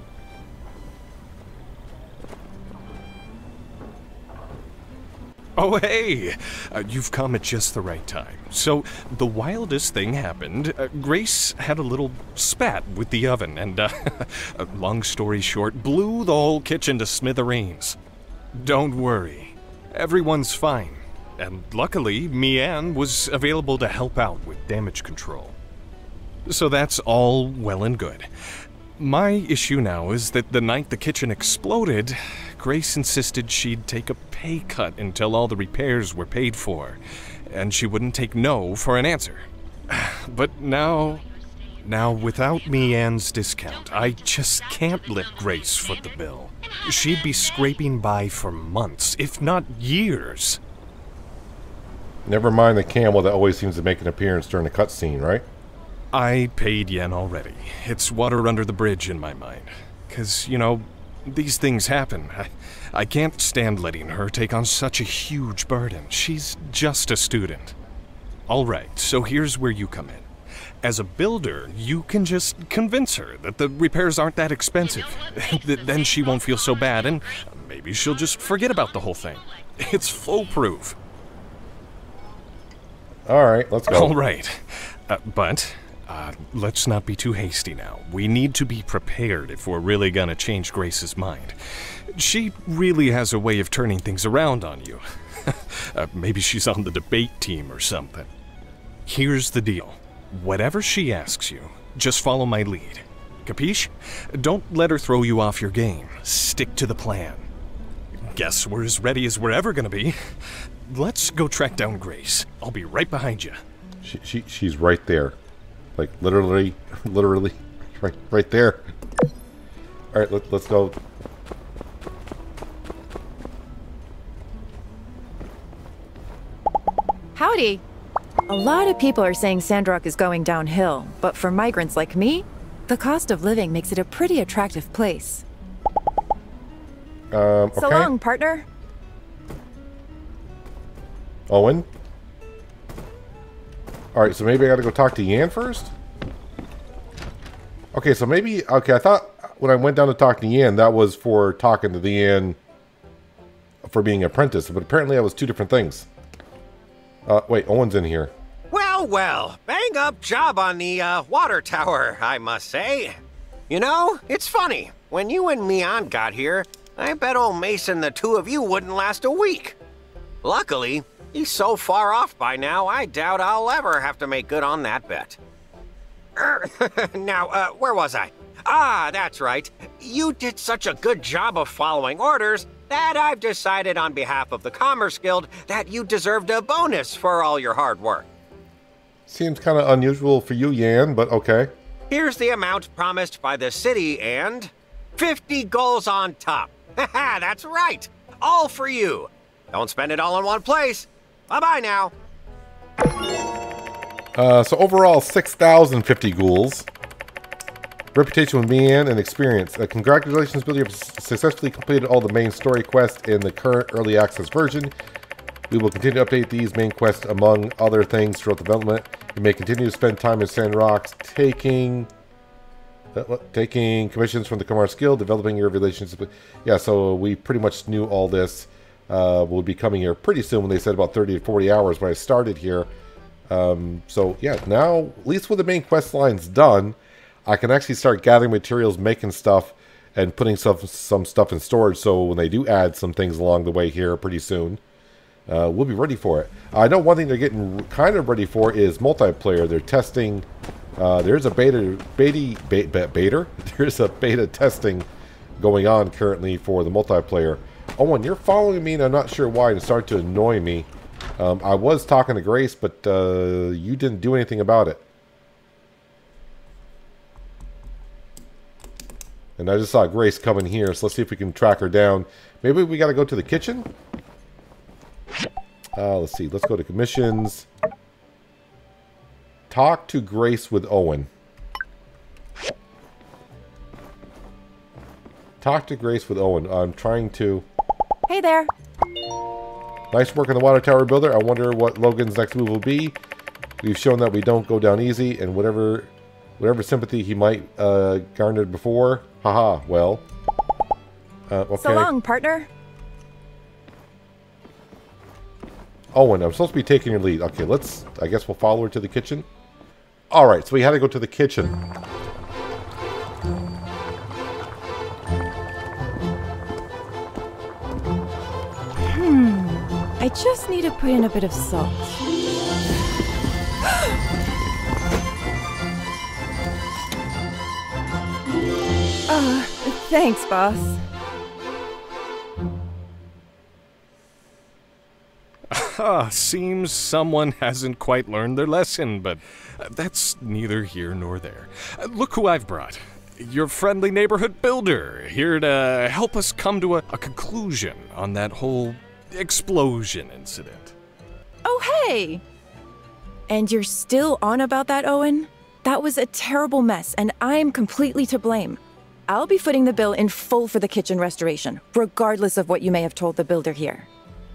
Oh, hey! Uh, you've come at just the right time. So, the wildest thing happened. Uh, Grace had a little spat with the oven, and, uh, long story short, blew the whole kitchen to smithereens. Don't worry, everyone's fine. And luckily, Mian was available to help out with damage control. So that's all well and good. My issue now is that the night the kitchen exploded, Grace insisted she'd take a pay cut until all the repairs were paid for, and she wouldn't take no for an answer. But now. Now, without Mian's discount, I just can't let Grace foot the bill. She'd be scraping by for months, if not years. Never mind the camel that always seems to make an appearance during the cutscene, right? I paid Yan already. It's water under the bridge in my mind. Because, you know, these things happen. I, I can't stand letting her take on such a huge burden. She's just a student. Alright, so here's where you come in. As a builder, you can just convince her that the repairs aren't that expensive. then she won't feel so bad, and maybe she'll just forget about the whole thing. It's foolproof. All right, let's go. All right. Uh, but uh, let's not be too hasty now. We need to be prepared if we're really gonna change Grace's mind. She really has a way of turning things around on you. uh, maybe she's on the debate team or something. Here's the deal whatever she asks you, just follow my lead. Capiche? Don't let her throw you off your game. Stick to the plan. Guess we're as ready as we're ever gonna be. Let's go track down Grace. I'll be right behind you. She, she, she's right there. Like, literally, literally, right, right there. All right, let, let's go. Howdy! A lot of people are saying Sandrock is going downhill, but for migrants like me, the cost of living makes it a pretty attractive place. Um, okay. So long, partner. Owen? Alright, so maybe I gotta go talk to Yan first? Okay, so maybe... Okay, I thought when I went down to talk to Yan, that was for talking to the Yan for being apprentice, but apparently that was two different things. Uh, wait, Owen's in here. Well, well, bang up job on the uh, water tower, I must say. You know, it's funny. When you and Mian got here, I bet old Mason the two of you wouldn't last a week. Luckily, he's so far off by now, I doubt I'll ever have to make good on that bet. Er, now, uh, where was I? Ah, that's right. You did such a good job of following orders that I've decided on behalf of the Commerce Guild that you deserved a bonus for all your hard work. Seems kind of unusual for you, Yan, but okay. Here's the amount promised by the city and 50 gols on top. Haha, that's right. All for you. Don't spend it all in one place. Bye-bye now. Uh, so overall, 6,050 gols. Reputation with Mian and experience. Uh, congratulations, Billy. You have successfully completed all the main story quests in the current early access version. We will continue to update these main quests among other things throughout development. You may continue to spend time in Sand Rocks taking uh, taking commissions from the Commerce Guild, developing your relationship. Yeah, so we pretty much knew all this. Uh, will be coming here pretty soon when they said about 30 to 40 hours when I started here. Um, so yeah, now at least with the main quest lines done, I can actually start gathering materials, making stuff, and putting some some stuff in storage. So when they do add some things along the way here pretty soon, uh, we'll be ready for it. I know one thing they're getting kind of ready for is multiplayer. They're testing. Uh, there's a beta, beta, beta, beta. There's a beta testing going on currently for the multiplayer. Owen, you're following me, and I'm not sure why. It started to annoy me. Um, I was talking to Grace, but uh, you didn't do anything about it. And I just saw Grace coming here, so let's see if we can track her down. Maybe we got to go to the kitchen? Uh, let's see. Let's go to commissions. Talk to Grace with Owen. Talk to Grace with Owen. I'm trying to... Hey there. Nice work on the water tower builder. I wonder what Logan's next move will be. We've shown that we don't go down easy, and whatever whatever sympathy he might uh, garnered before, haha, well. Uh, okay. So long, partner. Owen, I'm supposed to be taking your lead. Okay, let's, I guess we'll follow her to the kitchen. Alright, so we had to go to the kitchen. I just need to put in a bit of salt. Ah, thanks, boss. Ah, seems someone hasn't quite learned their lesson, but uh, that's neither here nor there. Uh, look who I've brought. Your friendly neighborhood builder, here to help us come to a, a conclusion on that whole explosion incident. Oh, hey! And you're still on about that, Owen? That was a terrible mess, and I'm completely to blame. I'll be footing the bill in full for the kitchen restoration, regardless of what you may have told the builder here.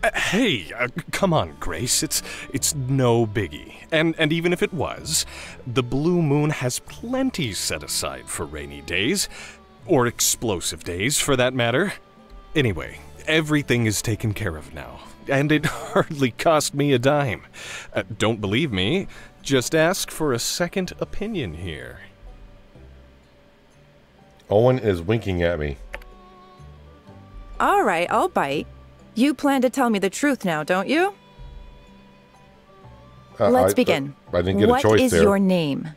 Uh, hey, uh, come on, Grace. It's it's no biggie. And and even if it was, the Blue Moon has plenty set aside for rainy days, or explosive days, for that matter. Anyway, everything is taken care of now, and it hardly cost me a dime. Uh, don't believe me? Just ask for a second opinion here. Owen is winking at me. All right, I'll bite. You plan to tell me the truth now, don't you? Uh, Let's I- begin. I didn't get What a choice is there. your name?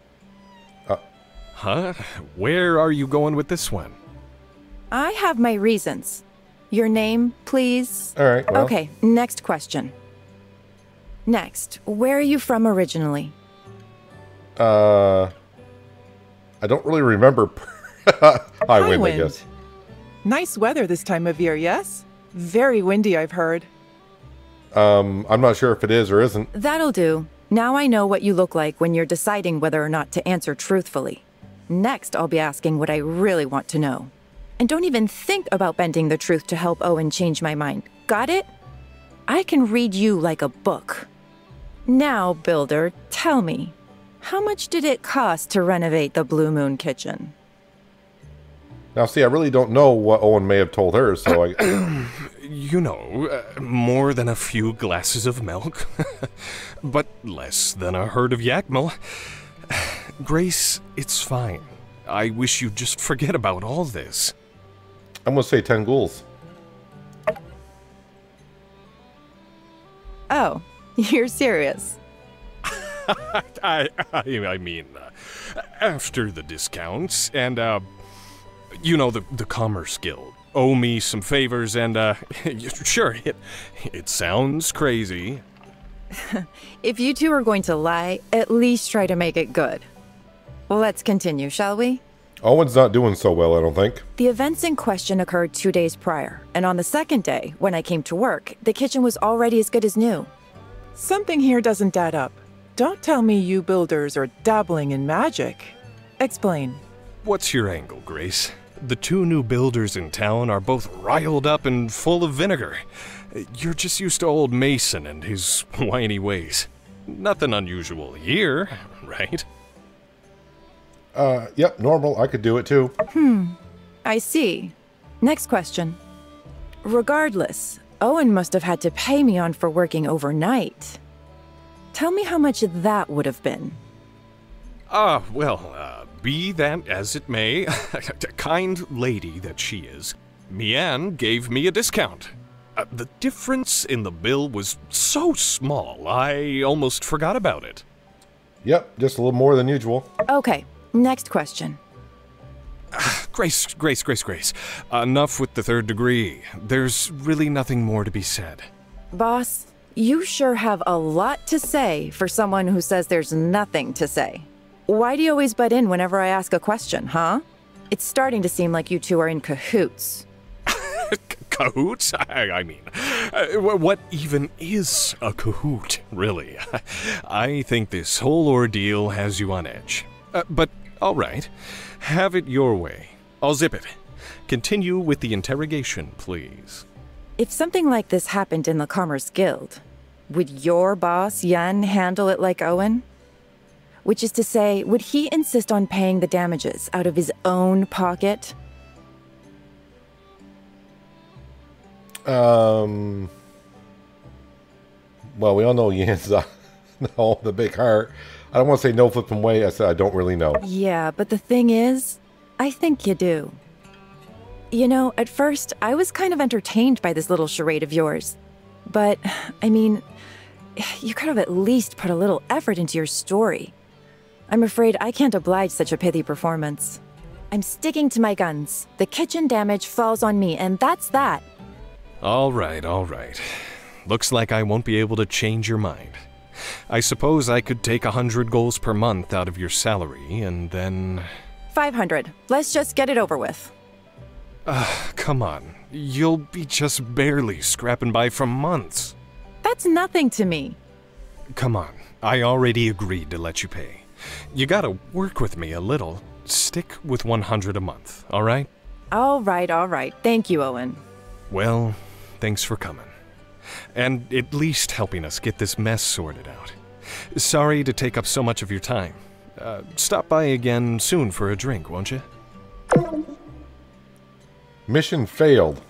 Huh? Where are you going with this one? I have my reasons. Your name, please? All right, well. Okay, next question. Next, where are you from originally? Uh, I don't really remember. Highwind, I guess. Nice weather this time of year, yes? Very windy, I've heard. Um, I'm not sure if it is or isn't. That'll do. Now I know what you look like when you're deciding whether or not to answer truthfully. Next, I'll be asking what I really want to know. And don't even think about bending the truth to help Owen change my mind. Got it? I can read you like a book. Now, Builder, tell me, how much did it cost to renovate the Blue Moon kitchen? Now, see, I really don't know what Owen may have told her, so I. You know, uh, more than a few glasses of milk, but less than a herd of yakmel. Grace, it's fine. I wish you'd just forget about all this. I'm gonna say ten gols. Oh, you're serious. I, I, I mean, uh, after the discounts and, uh, you know, the, the Commerce Guild owe me some favors and, uh, sure, it, it sounds crazy. If you two are going to lie, at least try to make it good. Well, let's continue, shall we? Owen's not doing so well, I don't think. The events in question occurred two days prior, and on the second day, when I came to work, the kitchen was already as good as new. Something here doesn't add up. Don't tell me you builders are dabbling in magic. Explain. What's your angle, Grace? The two new builders in town are both riled up and full of vinegar. You're just used to old Mason and his whiny ways. Nothing unusual here, right? Uh, yep, normal. I could do it too. Hmm. I see. Next question. Regardless, Owen must have had to pay me on for working overnight. Tell me how much that would have been. Ah, well, uh, be that as it may, a kind lady that she is, Mian gave me a discount. Uh, the difference in the bill was so small, I almost forgot about it. Yep, just a little more than usual. Okay, next question. Grace, Grace, Grace, Grace. Enough with the third degree. There's really nothing more to be said. Boss, you sure have a lot to say for someone who says there's nothing to say. Why do you always butt in whenever I ask a question, huh? It's starting to seem like you two are in cahoots. Cahoots? I, I mean, uh, what even is a cahoot, really? I think this whole ordeal has you on edge. Uh, but, all right. Have it your way. I'll zip it. Continue with the interrogation, please. If something like this happened in the Commerce Guild, would your boss, Yan, handle it like Owen? Which is to say, would he insist on paying the damages out of his own pocket? Um. Well, we all know Yan's uh, no the big heart. I don't want to say no flipping way. I said I don't really know. Yeah, but the thing is, I think you do. You know, at first, I was kind of entertained by this little charade of yours. But, I mean, you could have at least put a little effort into your story. I'm afraid I can't oblige such a pithy performance. I'm sticking to my guns. The kitchen damage falls on me, and that's that. All right, all right. Looks like I won't be able to change your mind. I suppose I could take a hundred gols per month out of your salary, and then. 500. Let's just get it over with. Come on. You'll be just barely scrapping by for months. That's nothing to me. Come on. I already agreed to let you pay. You gotta work with me a little. Stick with 100 a month, alright? All right, all right. Thank you, Owen. Well, thanks for coming. And at least helping us get this mess sorted out. Sorry to take up so much of your time. Uh, stop by again soon for a drink, won't you? Mission failed.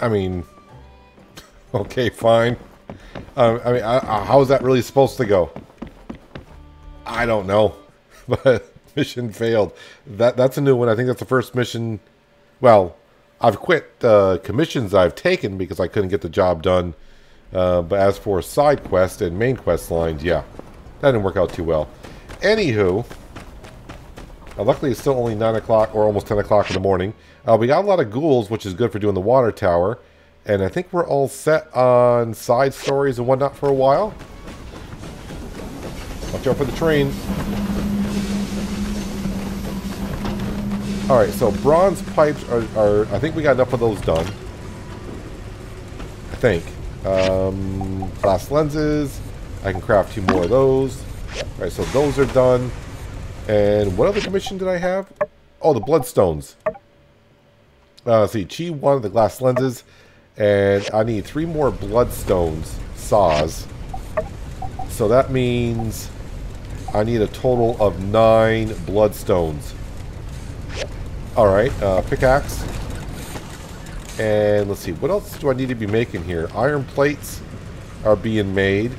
I mean, okay, fine. Um, I mean, I, I, how is that really supposed to go? I don't know, but mission failed. That that's a new one. I think that's the first mission. Well, I've quit the commissions I've taken because I couldn't get the job done. Uh, but as for side quest and main quest lines, yeah, that didn't work out too well. Anywho, uh, luckily it's still only 9 o'clock or almost 10 o'clock in the morning. Uh, we got a lot of gols, which is good for doing the water tower. And I think we're all set on side stories and whatnot for a while. Watch out for the train. Alright, so bronze pipes are, are, I think we got enough of those done. I think. Um, glass lenses. I can craft two more of those. Alright, so those are done. And what other commission did I have? Oh, the bloodstones. Uh, see, Qi wanted the glass lenses. And I need three more bloodstones, saws. So that means I need a total of nine bloodstones. Alright, uh, pickaxe. And let's see, what else do I need to be making here? Iron plates are being made.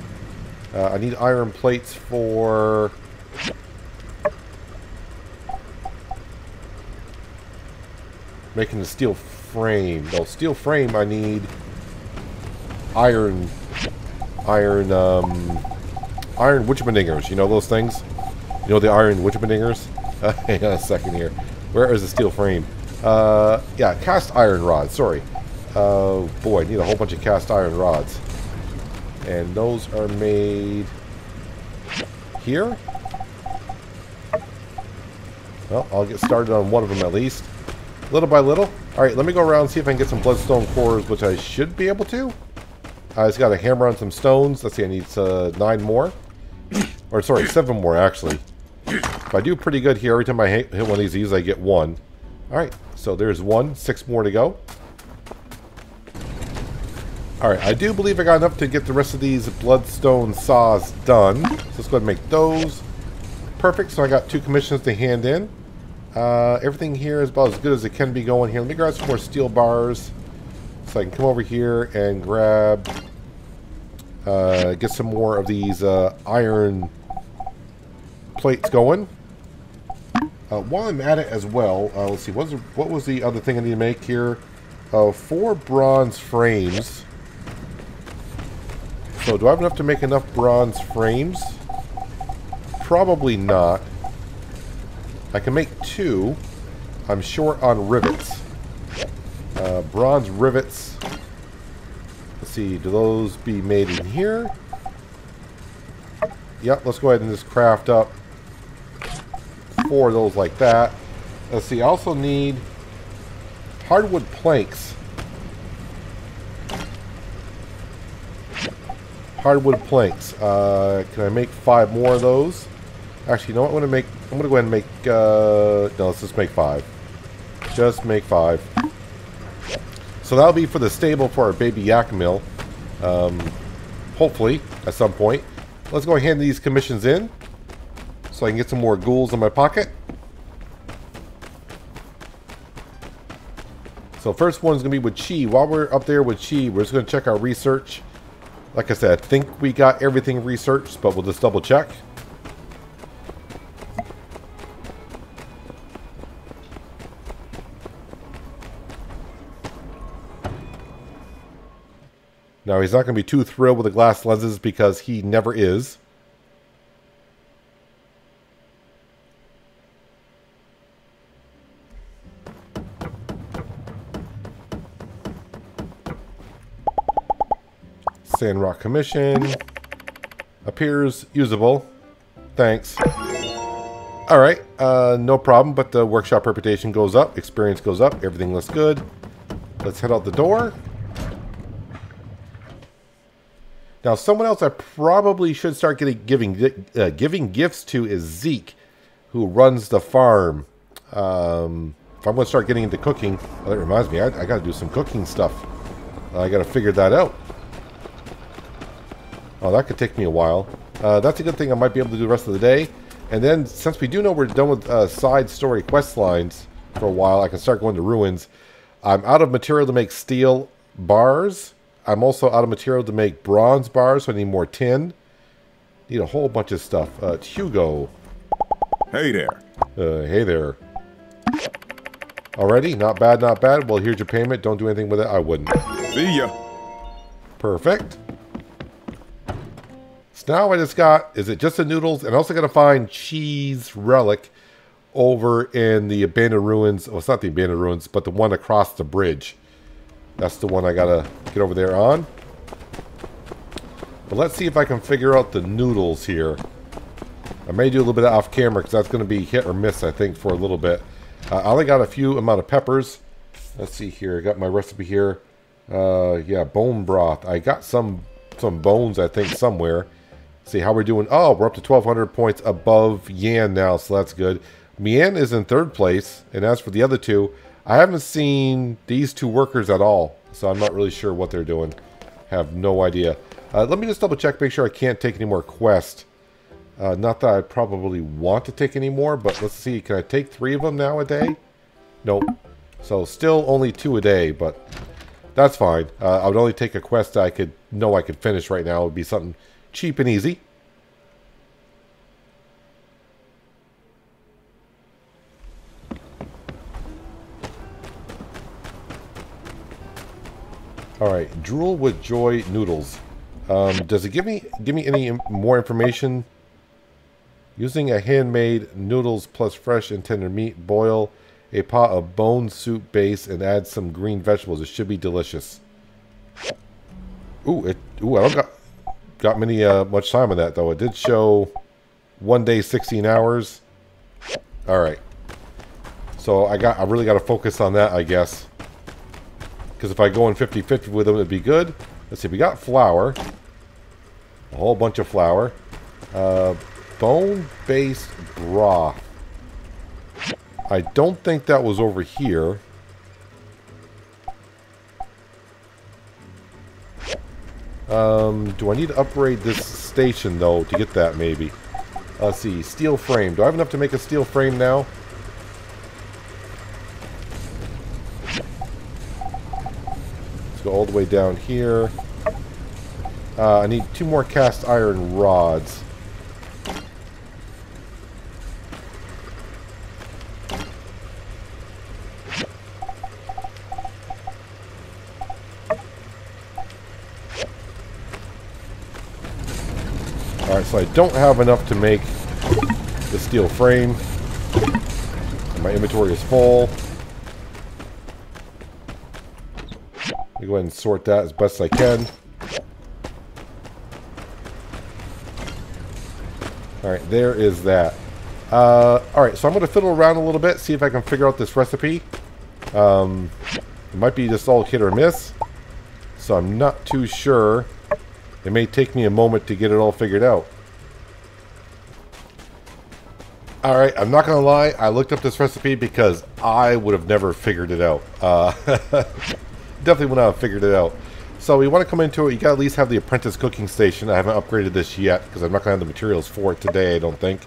Uh, I need iron plates for... Making the steel frame. No, steel frame I need iron... Iron, um... Iron witchmendingers. You know those things? You know the iron witchmendingers? Hang on a second here. Where is the steel frame? Uh, yeah, cast iron rods. Sorry. Uh, boy, need a whole bunch of cast iron rods. And those are made here. Well, I'll get started on one of them at least. Little by little. Alright, let me go around and see if I can get some bloodstone cores, which I should be able to. I just got to hammer on some stones. Let's see, I need uh, nine more. or, sorry, seven more, actually. If I do pretty good here, every time I hit one of these, I get one. Alright, so there's one. Six more to go. Alright, I do believe I got enough to get the rest of these bloodstone saws done. So let's go ahead and make those. Perfect, so I got two commissions to hand in. Uh, everything here is about as good as it can be going here. Let me grab some more steel bars. So I can come over here and grab... Uh, get some more of these uh, iron plates going. Uh, while I'm at it as well, uh, let's see, what was, the, what was the other thing I need to make here? Uh, four bronze frames. So do I have enough to make enough bronze frames? Probably not. I can make two. I'm short on rivets. Uh, bronze rivets. Let's see, do those be made in here? Yep, let's go ahead and just craft up four of those like that. Let's see, I also need hardwood planks. Hardwood planks. Uh, can I make five more of those? Actually, you know what? I'm gonna make. I'm gonna go ahead and make. Uh, no, let's just make five. Just make five. So that'll be for the stable for our baby yakmel. Um, hopefully, at some point. Let's go and hand these commissions in. So I can get some more gols in my pocket. So first one's going to be with Qi. While we're up there with Qi, we're just going to check our research. Like I said, I think we got everything researched, but we'll just double check. Now, he's not going to be too thrilled with the glass lenses because he never is. Sandrock Commission. Appears usable. Thanks. Alright, uh, no problem, but the workshop reputation goes up, experience goes up, everything looks good. Let's head out the door. Now, someone else I probably should start getting giving uh, giving gifts to is Zeke, who runs the farm. Um, if I'm going to start getting into cooking, well, that reminds me, I, I got to do some cooking stuff. I got to figure that out. Oh, that could take me a while. Uh, that's a good thing I might be able to do the rest of the day. And then, since we do know we're done with uh, side story quest lines for a while, I can start going to ruins. I'm out of material to make steel bars. I'm also out of material to make bronze bars, so I need more tin. Need a whole bunch of stuff. Uh, Hugo. Hey there. Uh, hey there. Already? Not bad, not bad. Well, here's your payment. Don't do anything with it. I wouldn't. See ya. Perfect. So now I just got, is it just the noodles? And also got to find Qi's relic over in the abandoned ruins. Well, it's not the abandoned ruins, but the one across the bridge. That's the one I gotta get over there on. But let's see if I can figure out the noodles here. I may do a little bit off camera because that's going to be hit or miss, I think, for a little bit. Uh, I only got a few amount of peppers. Let's see here. I got my recipe here. Uh, yeah, bone broth. I got some some bones, I think, somewhere. See how we're doing. Oh, we're up to 1,200 points above Yan now, so that's good. Mian is in third place, and as for the other two, I haven't seen these two workers at all, so I'm not really sure what they're doing. Have no idea. Uh, let me just double check, make sure I can't take any more quests. Uh, not that I probably want to take any more, but let's see. Can I take three of them now a day? Nope. So still only two a day, but that's fine. Uh, I would only take a quest that I could know I could finish right now. It would be something cheap and easy. All right, drool with joy noodles. Um, does it give me give me any more information? Using a handmade noodles plus fresh and tender meat, boil a pot of bone soup base and add some green vegetables. It should be delicious. Ooh, it ooh, I don't got got many uh, much time on that though. It did show one day, 16 hours. All right. So I got I really got to focus on that, I guess. Because if I go in 50-50 with them, it'd be good. Let's see, we got flour. A whole bunch of flour. Uh, Bone-based broth. I don't think that was over here. Um, do I need to upgrade this station, though, to get that, maybe? Let's see. Steel frame. Do I have enough to make a steel frame now? Let's go all the way down here. Uh, I need two more cast iron rods. Alright, so I don't have enough to make the steel frame. My inventory is full. Let me go ahead and sort that as best I can. Alright, there is that. Uh, Alright, so I'm going to fiddle around a little bit, see if I can figure out this recipe. Um, it might be just all hit or miss. So I'm not too sure. It may take me a moment to get it all figured out. Alright, I'm not going to lie. I looked up this recipe because I would have never figured it out. Uh, definitely would not have figured it out. So we want to come into it. You got to at least have the apprentice cooking station. I haven't upgraded this yet because I'm not going to have the materials for it today, I don't think.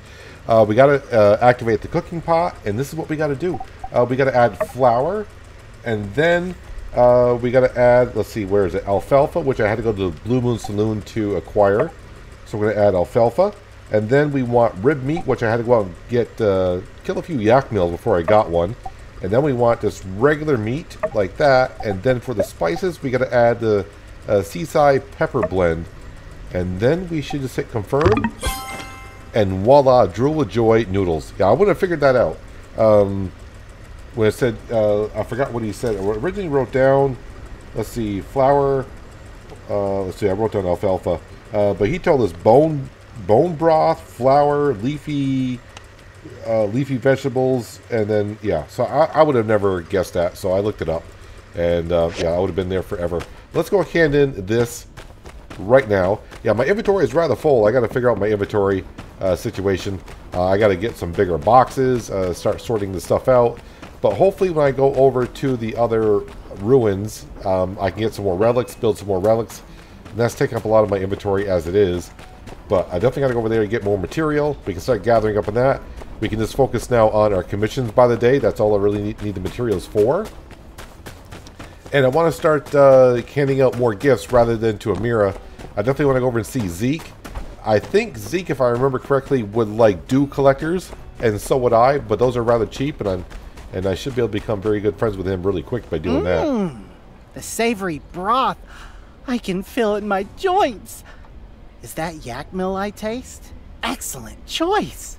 Uh, we got to uh, activate the cooking pot, and this is what we got to do. Uh, we got to add flour, and then uh, we got to add, let's see, where is it? Alfalfa, which I had to go to the Blue Moon Saloon to acquire. So we're going to add alfalfa. And then we want rib meat, which I had to go out and get, uh, kill a few yakmels before I got one. And then we want just regular meat, like that. And then for the spices, we got to add the uh, seaside pepper blend. And then we should just hit confirm. And voila, drool with joy noodles. Yeah, I would have figured that out. Um, when it said, uh, I forgot what he said. I originally wrote down, let's see, flour. Uh, let's see, I wrote down alfalfa. Uh, but he told us bone bone broth, flour, leafy uh, leafy vegetables, and then yeah. So I, I, would have never guessed that. So I looked it up, and uh, yeah, I would have been there forever. Let's go hand in this right now. Yeah, my inventory is rather full. I got to figure out my inventory uh, situation. I got to get some bigger boxes, start sorting the stuff out. But hopefully, when I go over to the other ruins, um, I can get some more relics, build some more relics. And that's taking up a lot of my inventory as it is. But I definitely got to go over there and get more material. We can start gathering up on that. We can just focus now on our commissions by the day. That's all I really need, need the materials for. And I want to start uh, handing out more gifts rather than to Amirah. I definitely want to go over and see Zeke. I think Zeke, if I remember correctly, would like do collectors, and so would I. But those are rather cheap, and I'm and I should be able to become very good friends with him really quick by doing mm, that. The savory broth, I can feel it in my joints. Is that yakmel I taste? Excellent choice.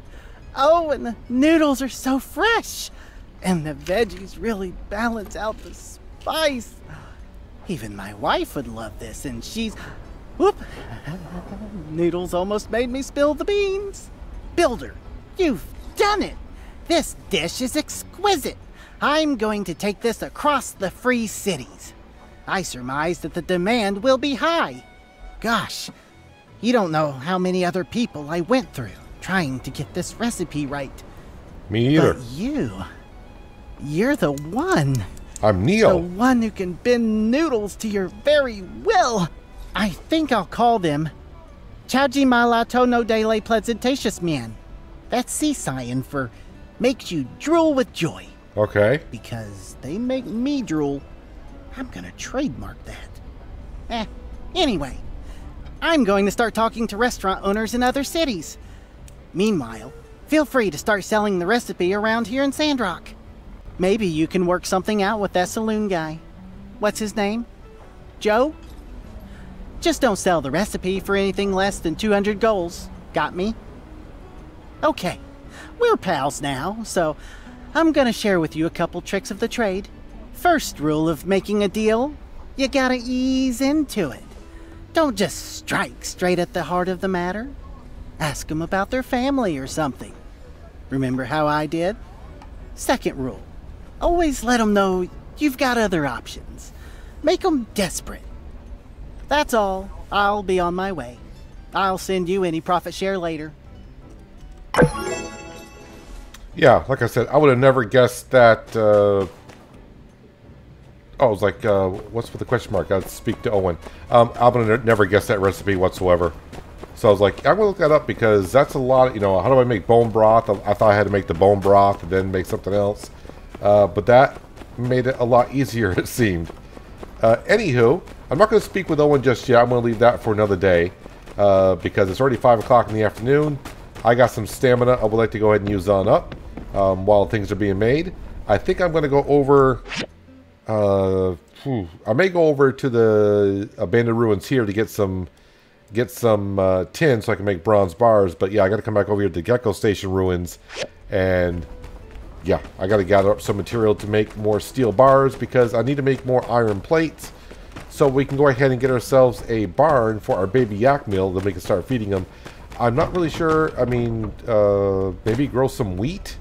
Oh, and the noodles are so fresh. And the veggies really balance out the spice. Even my wife would love this, and she's. Whoop! Noodles almost made me spill the beans. Builder, you've done it! This dish is exquisite. I'm going to take this across the free cities. I surmise that the demand will be high. Gosh, you don't know how many other people I went through trying to get this recipe right. Me either. But you, you're the one. I'm Neil. The one who can bend noodles to your very will. I think I'll call them Chauji Malato no Dele Pleasantatious Man. That's Seasian for makes you drool with joy. Okay. Because they make me drool. I'm gonna trademark that. Eh, anyway, I'm going to start talking to restaurant owners in other cities. Meanwhile, feel free to start selling the recipe around here in Sandrock. Maybe you can work something out with that saloon guy. What's his name? Joe? Just don't sell the recipe for anything less than 200 gols. Got me? Okay, we're pals now, so I'm gonna share with you a couple tricks of the trade. First rule of making a deal, you gotta ease into it. Don't just strike straight at the heart of the matter. Ask them about their family or something. Remember how I did? Second rule always let them know you've got other options. Make them desperate. That's all. I'll be on my way. I'll send you any profit share later. Yeah, like I said, I would have never guessed that. Uh Oh, I was like, uh, what's with the question mark? I'd speak to Owen. Um, I'm gonna never guess that recipe whatsoever. So I was like, I'm gonna look that up because that's a lot. Of, you know, how do I make bone broth? I, thought I had to make the bone broth and then make something else, uh, but that made it a lot easier. It seemed. Uh, anywho, I'm not gonna speak with Owen just yet. I'm gonna leave that for another day uh, because it's already five o'clock in the afternoon. I got some stamina. I would like to go ahead and use on up um, while things are being made. I think I'm gonna go over uh, I may go over to the abandoned ruins here to get some get some uh, tin so I can make bronze bars. But yeah, I got to come back over here to the Gecko Station ruins, and yeah, I got to gather up some material to make more steel bars because I need to make more iron plates so we can go ahead and get ourselves a barn for our baby yakmel. Then we can start feeding them. I'm not really sure. I mean, uh, maybe grow some wheat.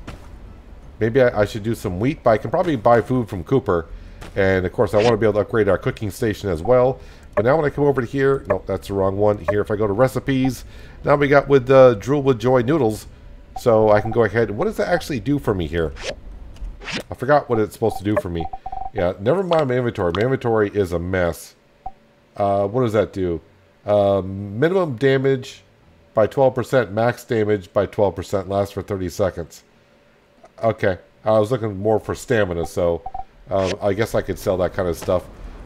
Maybe I, I, should do some wheat, but I can probably buy food from Cooper. And of course, I want to be able to upgrade our cooking station as well. But now when I come over to here, no, that's the wrong one. Here, if I go to recipes, now we got with uh, Drool with Joy noodles. So I can go ahead. What does that actually do for me here? I forgot what it's supposed to do for me. Yeah, never mind my inventory. My inventory is a mess. Uh, what does that do? Uh, minimum damage by 12%, max damage by 12%, lasts for 30 seconds. Okay, I was looking more for stamina, so um, I guess I could sell that kind of stuff.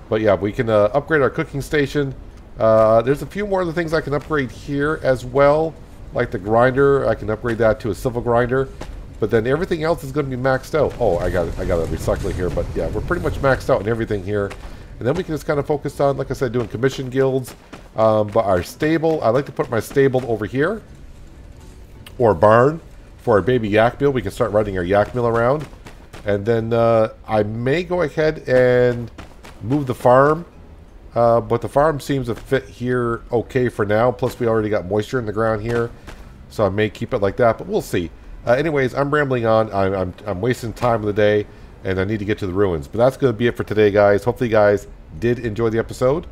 But yeah, we can uh, upgrade our cooking station. Uh, there's a few more other things I can upgrade here as well, like the grinder. I can upgrade that to a silver grinder. But then everything else is going to be maxed out. Oh, I got I got a recycler here, but yeah, we're pretty much maxed out in everything here. And then we can just kind of focus on, like I said, doing commission guilds. Um, but our stable, I like to put my stable over here. Or barn for our baby yakmel. We can start running our yakmel around. And then uh, I may go ahead and move the farm. Uh, but the farm seems to fit here okay for now. Plus, we already got moisture in the ground here. So I may keep it like that, but we'll see. Uh, anyways, I'm rambling on. I'm, I'm, I'm wasting time of the day, and I need to get to the ruins. But that's going to be it for today, guys. Hopefully, you guys did enjoy the episode.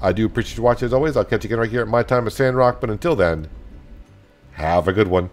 I do appreciate you watching as always. I'll catch you again right here at my time of Sandrock. But until then, have a good one.